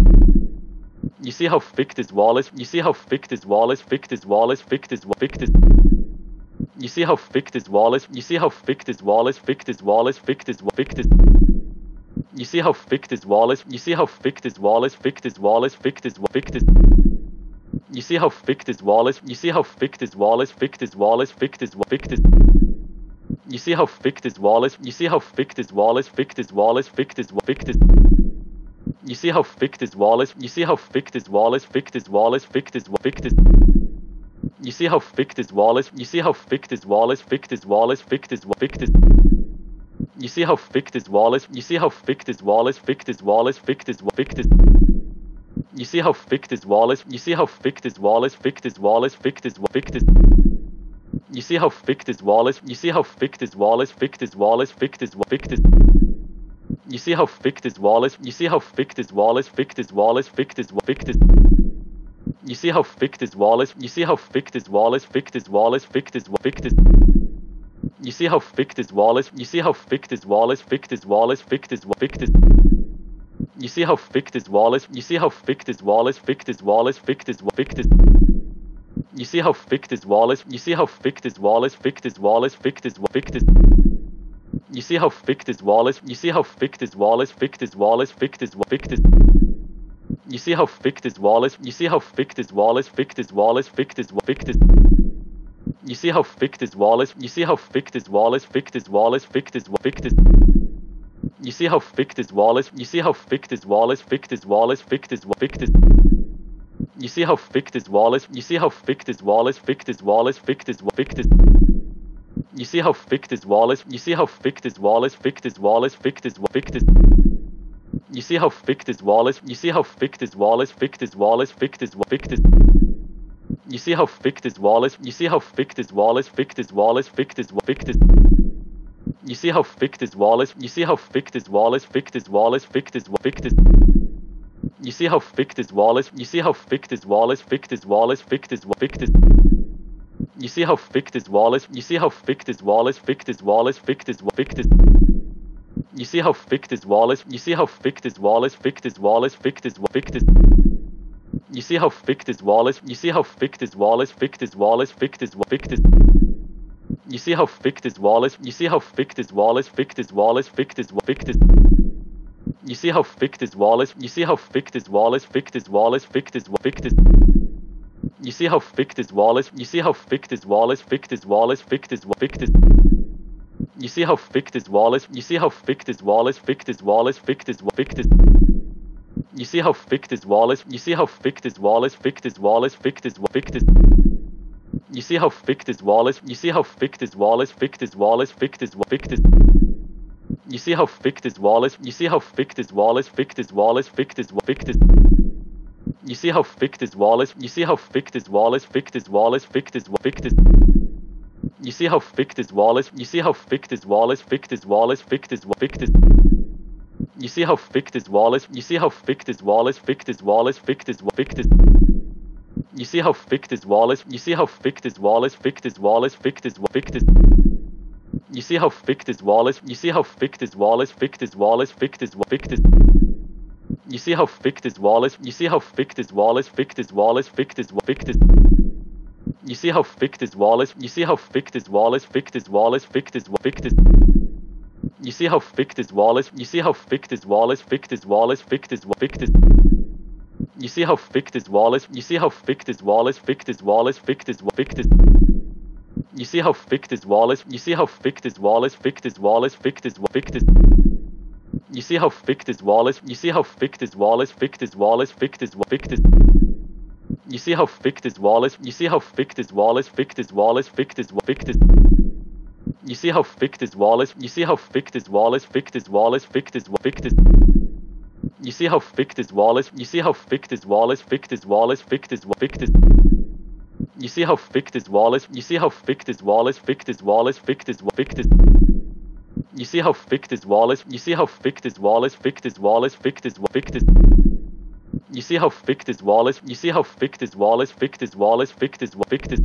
You see how thick this wall is? You see how thick this wall is? Thick this wall is? Thick this thick this You see how thick this wall is? You see how thick this wall is? Thick this wall is? Thick this thick this You see how thick this wall is? You see how thick this wall is? Thick this wall is? Thick this thick this You see how thick this wall is? You see how thick this wall is? Thick this wall is? Thick this thick this You see how thick this wall is? You see how thick this wall is? Thick this wall is? Thick this thick this You see how thick this wall is? You see how thick this wall is? Thick this wall is? Thick this thick this You see how thick this wall is? You see how thick this wall is? Thick this wall is? Thick this thick this You see how thick this wall is? You see how thick this wall is? Thick this wall is? Thick this thick this You see how thick this wall is? You see how thick this wall is? Thick this wall is? Thick this thick this You see how thick this wall is? You see how thick this wall is? Thick this wall is? Thick this thick this You see how thick this wall is? You see how thick this wall is? Thick this wall is? Thick this thick this You see how thick this wall is? You see how thick this wall is? Thick this wall is? Thick this thick this You see how thick this wall is? You see how thick this wall is? Thick this wall is? Thick this thick this You see how thick this wall is? You see how thick this wall is? Thick this wall is? Thick this thick this You see how thick this wall is? You see how thick this wall is? Thick this wall is? Thick this thick this You see how thick this wall is? You see how thick this wall is? Thick this wall is? Thick this thick this You see how thick this wall is? You see how thick this wall is? Thick this wall is? Thick this thick this You see how thick this wall is? You see how thick this wall is? Thick this wall is? Thick this thick this You see how thick this wall is? You see how thick this wall is? Thick this wall is? Thick this thick this You see how thick this wall is? You see how thick this wall is? Thick this wall is? Thick this thick this You see how thick this wall is? You see how thick this wall is? Thick this wall is? Thick this thick this You see how thick this wall is? You see how thick this wall is? Thick this wall is? Thick this thick this You see how thick this wall is? You see how thick this wall is? Thick this wall is? Thick this thick this You see how thick this wall is? You see how thick this wall is? Thick this wall is? Thick this thick this You see how thick this wall is? You see how thick this wall is? Thick this wall is? Thick this thick this You see how thick this wall is? You see how thick this wall is? Thick this wall is? Thick this thick this You see how thick this wall is? You see how thick this wall is? Thick this wall is? Thick this thick this You see how thick this wall is? You see how thick this wall is? Thick this wall is? Thick this thick this You see how thick this wall is? You see how thick this wall is? Thick this wall is? Thick this thick this You see how thick this wall is? You see how thick this wall is? Thick this wall is? Thick this thick this You see how thick this wall is? You see how thick this wall is? Thick this wall is? Thick this thick this You see how thick this wall is? You see how thick this wall is? Thick this wall is? Thick this thick this You see how thick this wall is? You see how thick this wall is? Thick this wall is? Thick this thick this You see how thick this wall is? You see how thick this wall is? Thick this wall is? Thick this thick this You see how thick this wall is? You see how thick this wall is? Thick this wall is? Thick this thick this You see how thick this wall is? You see how thick this wall is? Thick this wall is? Thick this thick this You see how thick this wall is? You see how thick this wall is? Thick this wall is? Thick this thick this You see how thick this wall is? You see how thick this wall is? Thick this wall is? Thick this thick this You see how thick this wall is? You see how thick this wall is? Thick this wall is? Thick this thick this You see how thick this wall is? You see how thick this wall is? Thick this wall is? Thick this thick this You see how thick this wall is? You see how thick this wall is? Thick this wall is? Thick this thick this You see how thick this wall is? You see how thick this wall is? Thick this wall is? Thick this thick this You see how thick this wall is? You see how thick this wall is? Thick this wall is? Thick this thick this You see how thick this wall is? You see how thick this wall is? Thick this wall is? Thick this thick this You see how thick this wall is? You see how thick this wall is? Thick this wall is? Thick this thick this You see how thick this wall is? You see how thick this wall is? Thick this wall is? Thick this thick this You see how thick this wall is? You see how thick this wall is? Thick this wall is? Thick this thick this You see how thick this wall is? You see how thick this wall is? Thick this wall is? Thick this thick this You see how thick this wall is? You see how thick this wall is? Thick this wall is? Thick this thick this You see how thick this wall is? You see how thick this wall is? Thick this wall is? Thick this thick this You see how thick this wall is? You see how thick this wall is? Thick this wall is? Thick this thick this You see how thick this wall is? You see how thick this wall is? Thick this wall is? Thick this thick this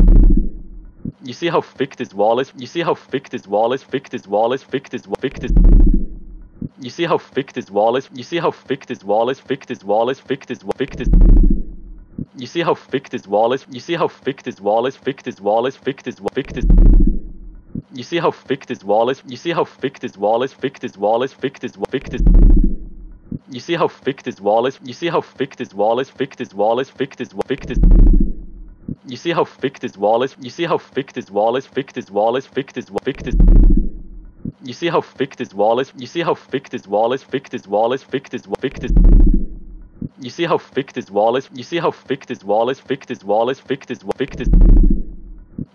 You see how thick this wall is? You see how thick this wall is? Thick this wall is? Thick this thick this You see how thick this wall is? You see how thick this wall is? Thick this wall is? Thick this thick this You see how thick this wall is? You see how thick this wall is? Thick this wall is? Thick this thick this You see how thick this wall is? You see how thick this wall is? Thick this wall is? Thick this thick this You see how thick this wall is? You see how thick this wall is? Thick this wall is? Thick this thick this You see how thick this wall is? You see how thick this wall is? Thick this wall is? Thick this thick this You see how thick this wall is? You see how thick this wall is? Thick this wall is? Thick this thick this You see how thick this wall is? You see how thick this wall is? Thick this wall is? Thick this thick this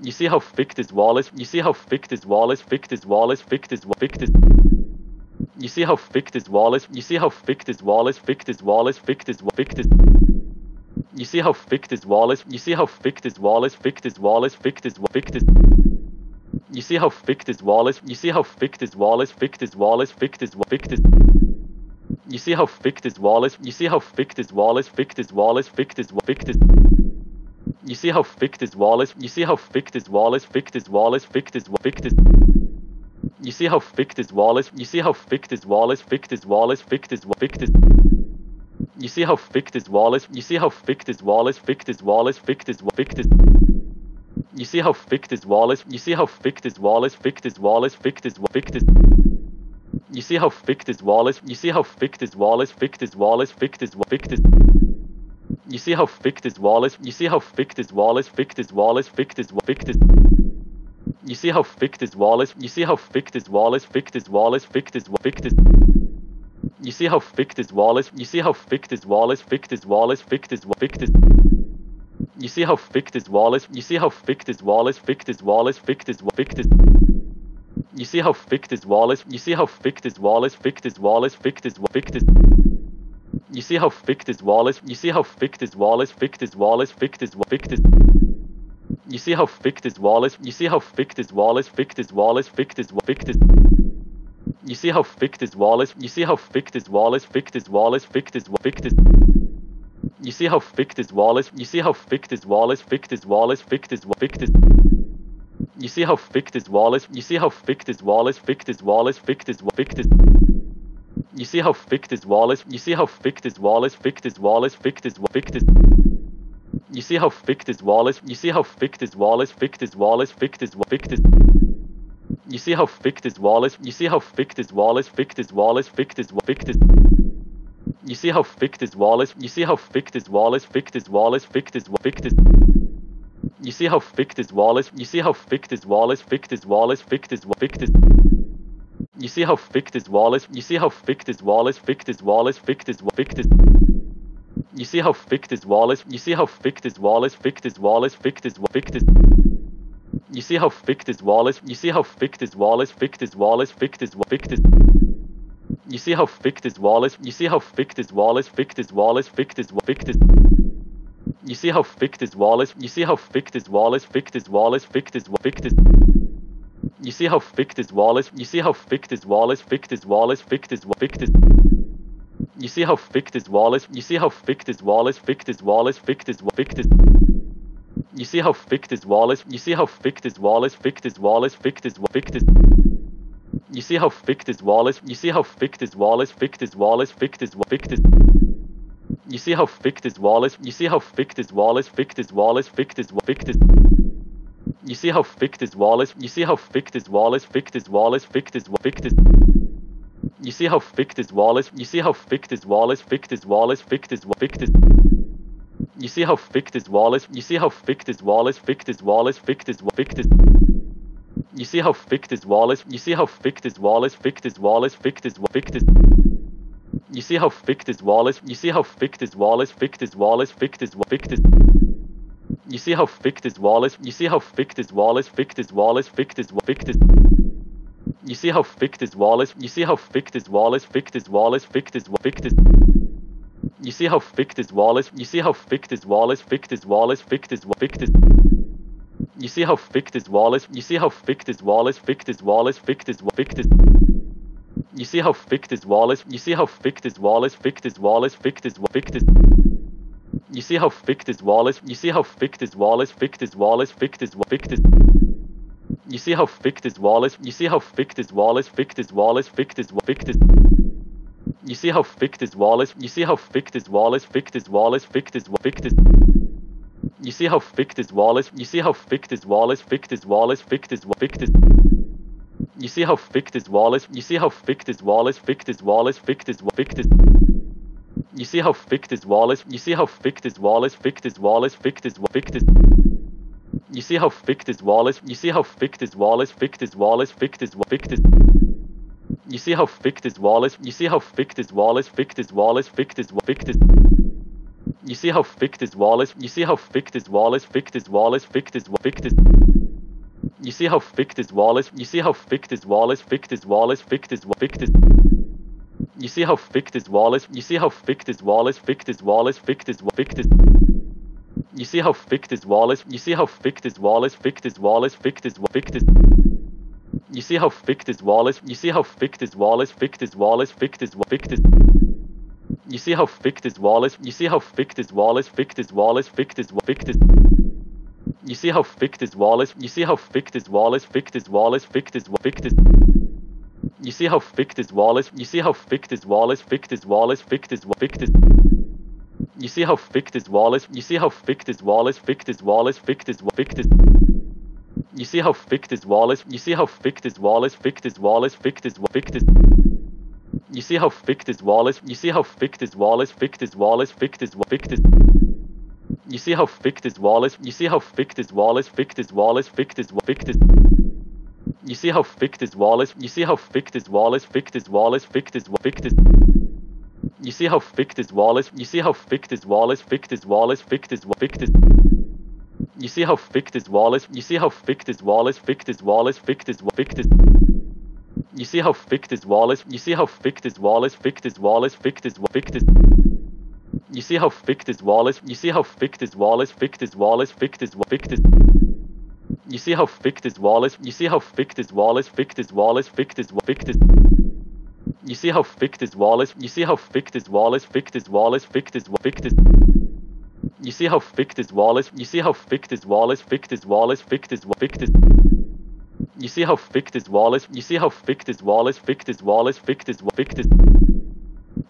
You see how thick this wall is? You see how thick this wall is? Thick this wall is? Thick this thick this You see how thick this wall is? You see how thick this wall is? Thick this wall is? Thick this thick this You see how thick this wall is? You see how thick this wall is? Thick this wall is? Thick this thick this You see how thick this wall is? You see how thick this wall is? Thick this wall is? Thick this thick this You see how thick this wall is? You see how thick this wall is? Thick this wall is? Thick this thick this You see how thick this wall is? You see how thick this wall is? Thick this wall is? Thick this thick this You see how thick this wall is? You see how thick this wall is? Thick this wall is? Thick this thick this You see how thick this wall is? You see how thick this wall is? Thick this wall is? Thick this thick this You see how thick this wall is? You see how thick this wall is? Thick this wall is? Thick this thick this You see how thick this wall is? You see how thick this wall is? Thick this wall is? Thick this thick this You see how thick this wall is? You see how thick this wall is? Thick this wall is? Thick this thick this You see how thick this wall is? You see how thick this wall is? Thick this wall is? Thick this thick this You see how thick this wall is? You see how thick this wall is? Thick this wall is? Thick this thick this You see how thick this wall is? You see how thick this wall is? Thick this wall is? Thick this thick this You see how thick this wall is? You see how thick this wall is? Thick this wall is? Thick this thick this You see how thick this wall is? You see how thick this wall is? Thick this wall is? Thick this thick this You see how thick this wall is? You see how thick this wall is? Thick this wall is? Thick this thick this You see how thick this wall is? You see how thick this wall is? Thick this wall is? Thick this thick this You see how thick this wall is? You see how thick this wall is? Thick this wall is? Thick this thick this You see how thick this wall is? You see how thick this wall is? Thick this wall is? Thick this thick this You see how thick this wall is? You see how thick this wall is? Thick this wall is? Thick this thick this You see how thick this wall is? You see how thick this wall is? Thick this wall is? Thick this thick this You see how thick this wall is? You see how thick this wall is? Thick this wall is? Thick this thick this You see how thick this wall is? You see how thick this wall is? Thick this wall is? Thick this thick this You see how thick this wall is? You see how thick this wall is? Thick this wall is? Thick this thick this You see how thick this wall is? You see how thick this wall is? Thick this wall is? Thick this thick this You see how thick this wall is? You see how thick this wall is? Thick this wall is? Thick this thick this You see how thick this wall is? You see how thick this wall is? Thick this wall is? Thick this thick this You see how thick this wall is? You see how thick this wall is? Thick this wall is? Thick this thick this You see how thick this wall is? You see how thick this wall is? Thick this wall is? Thick this thick this You see how thick this wall is? You see how thick this wall is? Thick this wall is? Thick this thick this You see how thick this wall is? You see how thick this wall is? Thick this wall is? Thick this thick this You see how thick this wall is? You see how thick this wall is? Thick this wall is? Thick this thick this You see how thick this wall is? You see how thick this wall is? Thick this wall is? Thick this thick this You see how thick this wall is? You see how thick this wall is? Thick this wall is? Thick this thick this You see how thick this wall is? You see how thick this wall is? Thick this wall is? Thick this thick this You see how thick this wall is? You see how thick this wall is? Thick this wall is? Thick this thick this You see how thick this wall is? You see how thick this wall is? Thick this wall is? Thick this thick this You see how thick this wall is? You see how thick this wall is? Thick this wall is? Thick this thick this You see how thick this wall is? You see how thick this wall is? Thick this wall is? Thick this thick this You see how thick this wall is? You see how thick this wall is? Thick this wall is? Thick this thick this You see how thick this wall is? You see how thick this wall is? Thick this wall is? Thick this thick this You see how thick this wall is? You see how thick this wall is? Thick this wall is? Thick this thick this You see how thick this wall is? You see how thick this wall is? Thick this wall is? Thick this thick this You see how thick this wall is? You see how thick this wall is? Thick this wall is? Thick this thick this You see how thick this wall is? You see how thick this wall is? Thick this wall is? Thick this thick this You see how thick this wall is? You see how thick this wall is? Thick this wall is? Thick this thick this You see how thick this wall is? You see how thick this wall is? Thick this wall is? Thick this thick this You see how thick this wall is? You see how thick this wall is? Thick this wall is? Thick this thick this You see how thick this wall is? You see how thick this wall is? Thick this wall is? Thick this thick this You see how thick this wall is? You see how thick this wall is? Thick this wall is? Thick this thick this You see how thick this wall is? You see how thick this wall is? Thick this wall is? Thick this thick this You see how thick this wall is? You see how thick this wall is? Thick this wall is? Thick this thick this You see how thick this wall is? You see how thick this wall is? Thick this wall is? Thick this thick this You see how thick this wall is? You see how thick this wall is? Thick this wall is? Thick this thick this You see how thick this wall is? You see how thick this wall is? Thick this wall is? Thick this thick this You see how thick this wall is? You see how thick this wall is? Thick this wall is? Thick this thick this You see how thick this wall is? You see how thick this wall is? Thick this wall is? Thick this thick this You see how thick this wall is? You see how thick this wall is? Thick this wall is? Thick this thick this You see how thick this wall is? You see how thick this wall is? Thick this wall is? Thick this thick this You see how thick this wall is? You see how thick this wall is? Thick this wall is? Thick this thick this You see how thick this wall is? You see how thick this wall is? Thick this wall is? Thick this thick this You see how thick this wall is? You see how thick this wall is? Thick this wall is? Thick this thick this You see how thick this wall is? You see how thick this wall is? Thick this wall is? Thick this thick this You see how thick this wall is? You see how thick this wall is? Thick this wall is? Thick this thick this You see how thick this wall is? You see how thick this wall is? Thick this wall is? Thick this thick this You see how thick this wall is? You see how thick this wall is? Thick this wall is? Thick this thick this You see how thick this wall is? You see how thick this wall is? Thick this wall is? Thick this thick this You see how thick this wall is? You see how thick this wall is? Thick this wall is? Thick this thick this You see how thick this wall is? You see how thick this wall is? Thick this wall is? Thick this thick this You see how thick this wall is? You see how thick this wall is? Thick this wall is? Thick this thick this You see how thick this wall is? You see how thick this wall is? Thick this wall is? Thick this thick this You see how thick this wall is? You see how thick this wall is? Thick this wall is? Thick this thick this You see how thick this wall is? You see how thick this wall is? Thick this wall is? Thick this thick this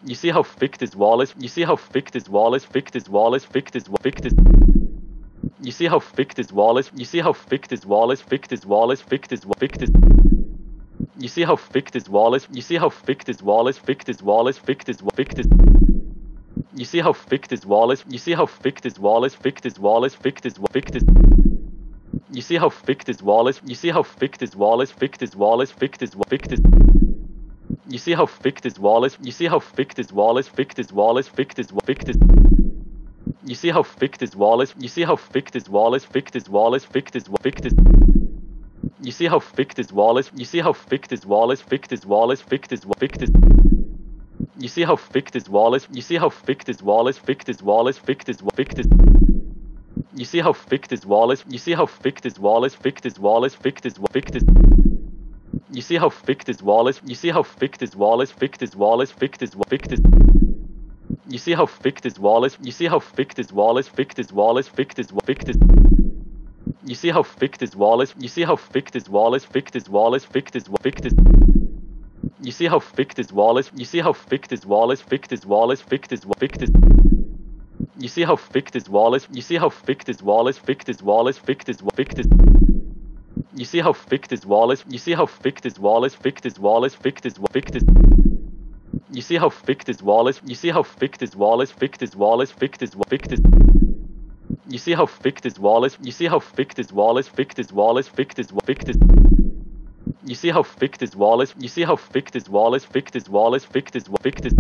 You see how thick this wall is? You see how thick this wall is? Thick this wall is? Thick this thick this You see how thick this wall is? You see how thick this wall is? Thick this wall is? Thick this thick this You see how thick this wall is? You see how thick this wall is? Thick this wall is? Thick this thick this You see how thick this wall is? You see how thick this wall is? Thick this wall is? Thick this thick this You see how thick this wall is? You see how thick this wall is? Thick this wall is? Thick this thick this You see how thick this wall is? You see how thick this wall is? Thick this wall is? Thick this thick this You see how thick this wall is? You see how thick this wall is? Thick this wall is? Thick this thick this You see how thick this wall is? You see how thick this wall is? Thick this wall is? Thick this thick this You see how thick this wall is? You see how thick this wall is? Thick this wall is? Thick this thick this You see how thick this wall is? You see how thick this wall is? Thick this wall is? Thick this thick this You see how thick this wall is? You see how thick this wall is? Thick this wall is? Thick this thick this You see how thick this wall is? You see how thick this wall is? Thick this wall is? Thick this thick this You see how thick this wall is? You see how thick this wall is? Thick this wall is? Thick this thick this You see how thick this wall is? You see how thick this wall is? Thick this wall is? Thick this thick this You see how thick this wall is? You see how thick this wall is? Thick this wall is? Thick this thick this You see how thick this wall is? You see how thick this wall is? Thick this wall is? Thick this thick this You see how thick this wall is? You see how thick this wall is? Thick this wall is? Thick this thick this You see how thick this wall is? You see how thick this wall is? Thick this wall is? Thick this thick this You see how thick this wall is? You see how thick this wall is? Thick this wall is? Thick this thick this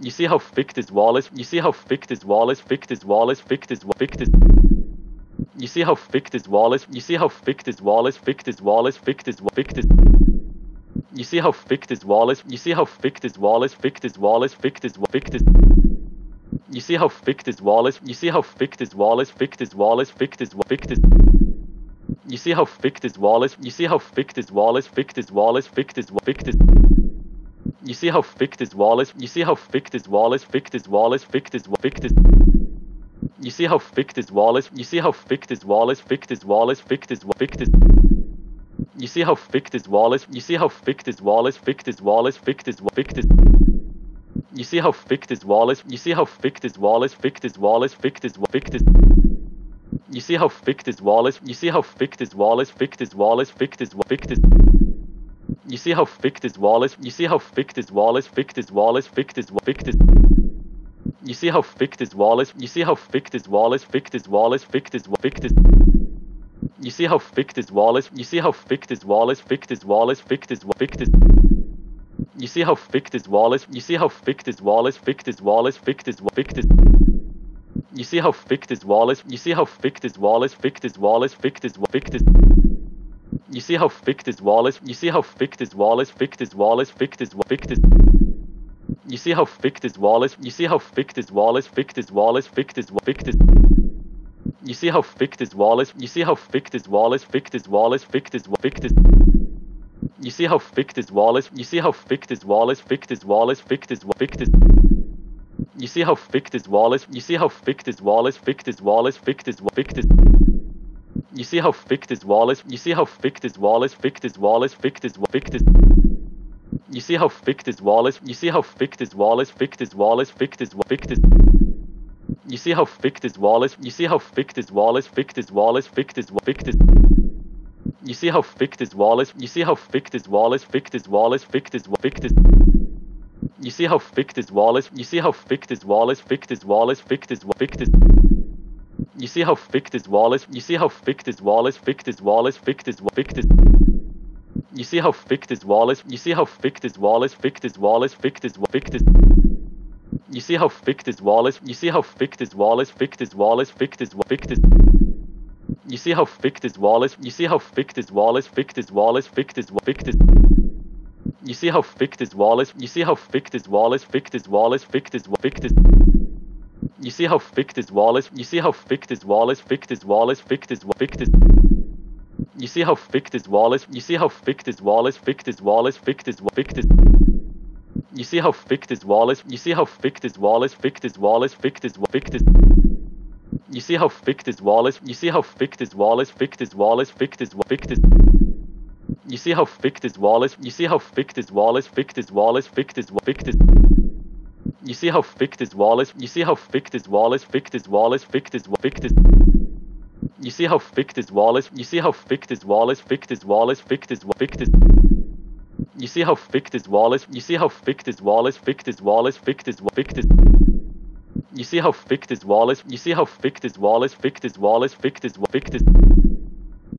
You see how thick this wall is? You see how thick this wall is? Thick this wall is? Thick this thick this You see how thick this wall is? You see how thick this wall is? Thick this wall is? Thick this thick this You see how thick this wall is? You see how thick this wall is? Thick this wall is? Thick this thick this You see how thick this wall is? You see how thick this wall is? Thick this wall is? Thick this thick this You see how thick this wall is? You see how thick this wall is? Thick this wall is? Thick this thick this You see how thick this wall is? You see how thick this wall is? Thick this wall is? Thick this thick this You see how thick this wall is? You see how thick this wall is? Thick this wall is? Thick this thick this You see how thick this wall is? You see how thick this wall is? Thick this wall is? Thick this thick this You see how thick this wall is? You see how thick this wall is? Thick this wall is? Thick this thick this You see how thick this wall is? You see how thick this wall is? Thick this wall is? Thick this thick this You see how thick this wall is? You see how thick this wall is? Thick this wall is? Thick this thick this You see how thick this wall is? You see how thick this wall is? Thick this wall is? Thick this thick this You see how thick this wall is? You see how thick this wall is? Thick this wall is? Thick this thick this You see how thick this wall is? You see how thick this wall is? Thick this wall is? Thick this thick this You see how thick this wall is? You see how thick this wall is? Thick this wall is? Thick this thick this You see how thick this wall is? You see how thick this wall is? Thick this wall is? Thick this thick this You see how thick this wall is? You see how thick this wall is? Thick this wall is? Thick this thick this You see how thick this wall is? You see how thick this wall is? Thick this wall is? Thick this thick this You see how thick this wall is? You see how thick this wall is? Thick this wall is? Thick this thick this You see how thick this wall is? You see how thick this wall is? Thick this wall is? Thick this thick this You see how thick this wall is? You see how thick this wall is? Thick this wall is? Thick this thick this You see how thick this wall is? You see how thick this wall is? Thick this wall is? Thick this thick this You see how thick this wall is? You see how thick this wall is? Thick this wall is? Thick this thick this You see how thick this wall is? You see how thick this wall is? Thick this wall is? Thick this thick this You see how thick this wall is? You see how thick this wall is? Thick this wall is? Thick this thick this You see how thick this wall is? You see how thick this wall is? Thick this wall is? Thick this thick this You see how thick this wall is? You see how thick this wall is? Thick this wall is? Thick this thick this You see how thick this wall is? You see how thick this wall is? Thick this wall is? Thick this thick this You see how thick this wall is? You see how thick this wall is? Thick this wall is? Thick this thick this You see how thick this wall is? You see how thick this wall is? Thick this wall is? Thick this thick this You see how thick this wall is? You see how thick this wall is? Thick this wall is? Thick this thick this You see how thick this wall is? You see how thick this wall is? Thick this wall is? Thick this thick this You see how thick this wall is? You see how thick this wall is? Thick this wall is? Thick this thick this You see how thick this wall is? You see how thick this wall is? Thick this wall is? Thick this thick this You see how thick this wall is? You see how thick this wall is? Thick this wall is? Thick this thick this You see how thick this wall is? You see how thick this wall is? Thick this wall is? Thick this thick this You see how thick this wall is? You see how thick this wall is? Thick this wall is? Thick this thick this You see how thick this wall is? You see how thick this wall is? Thick this wall is? Thick this thick this You see how thick this wall is? You see how thick this wall is? Thick this wall is? Thick this thick this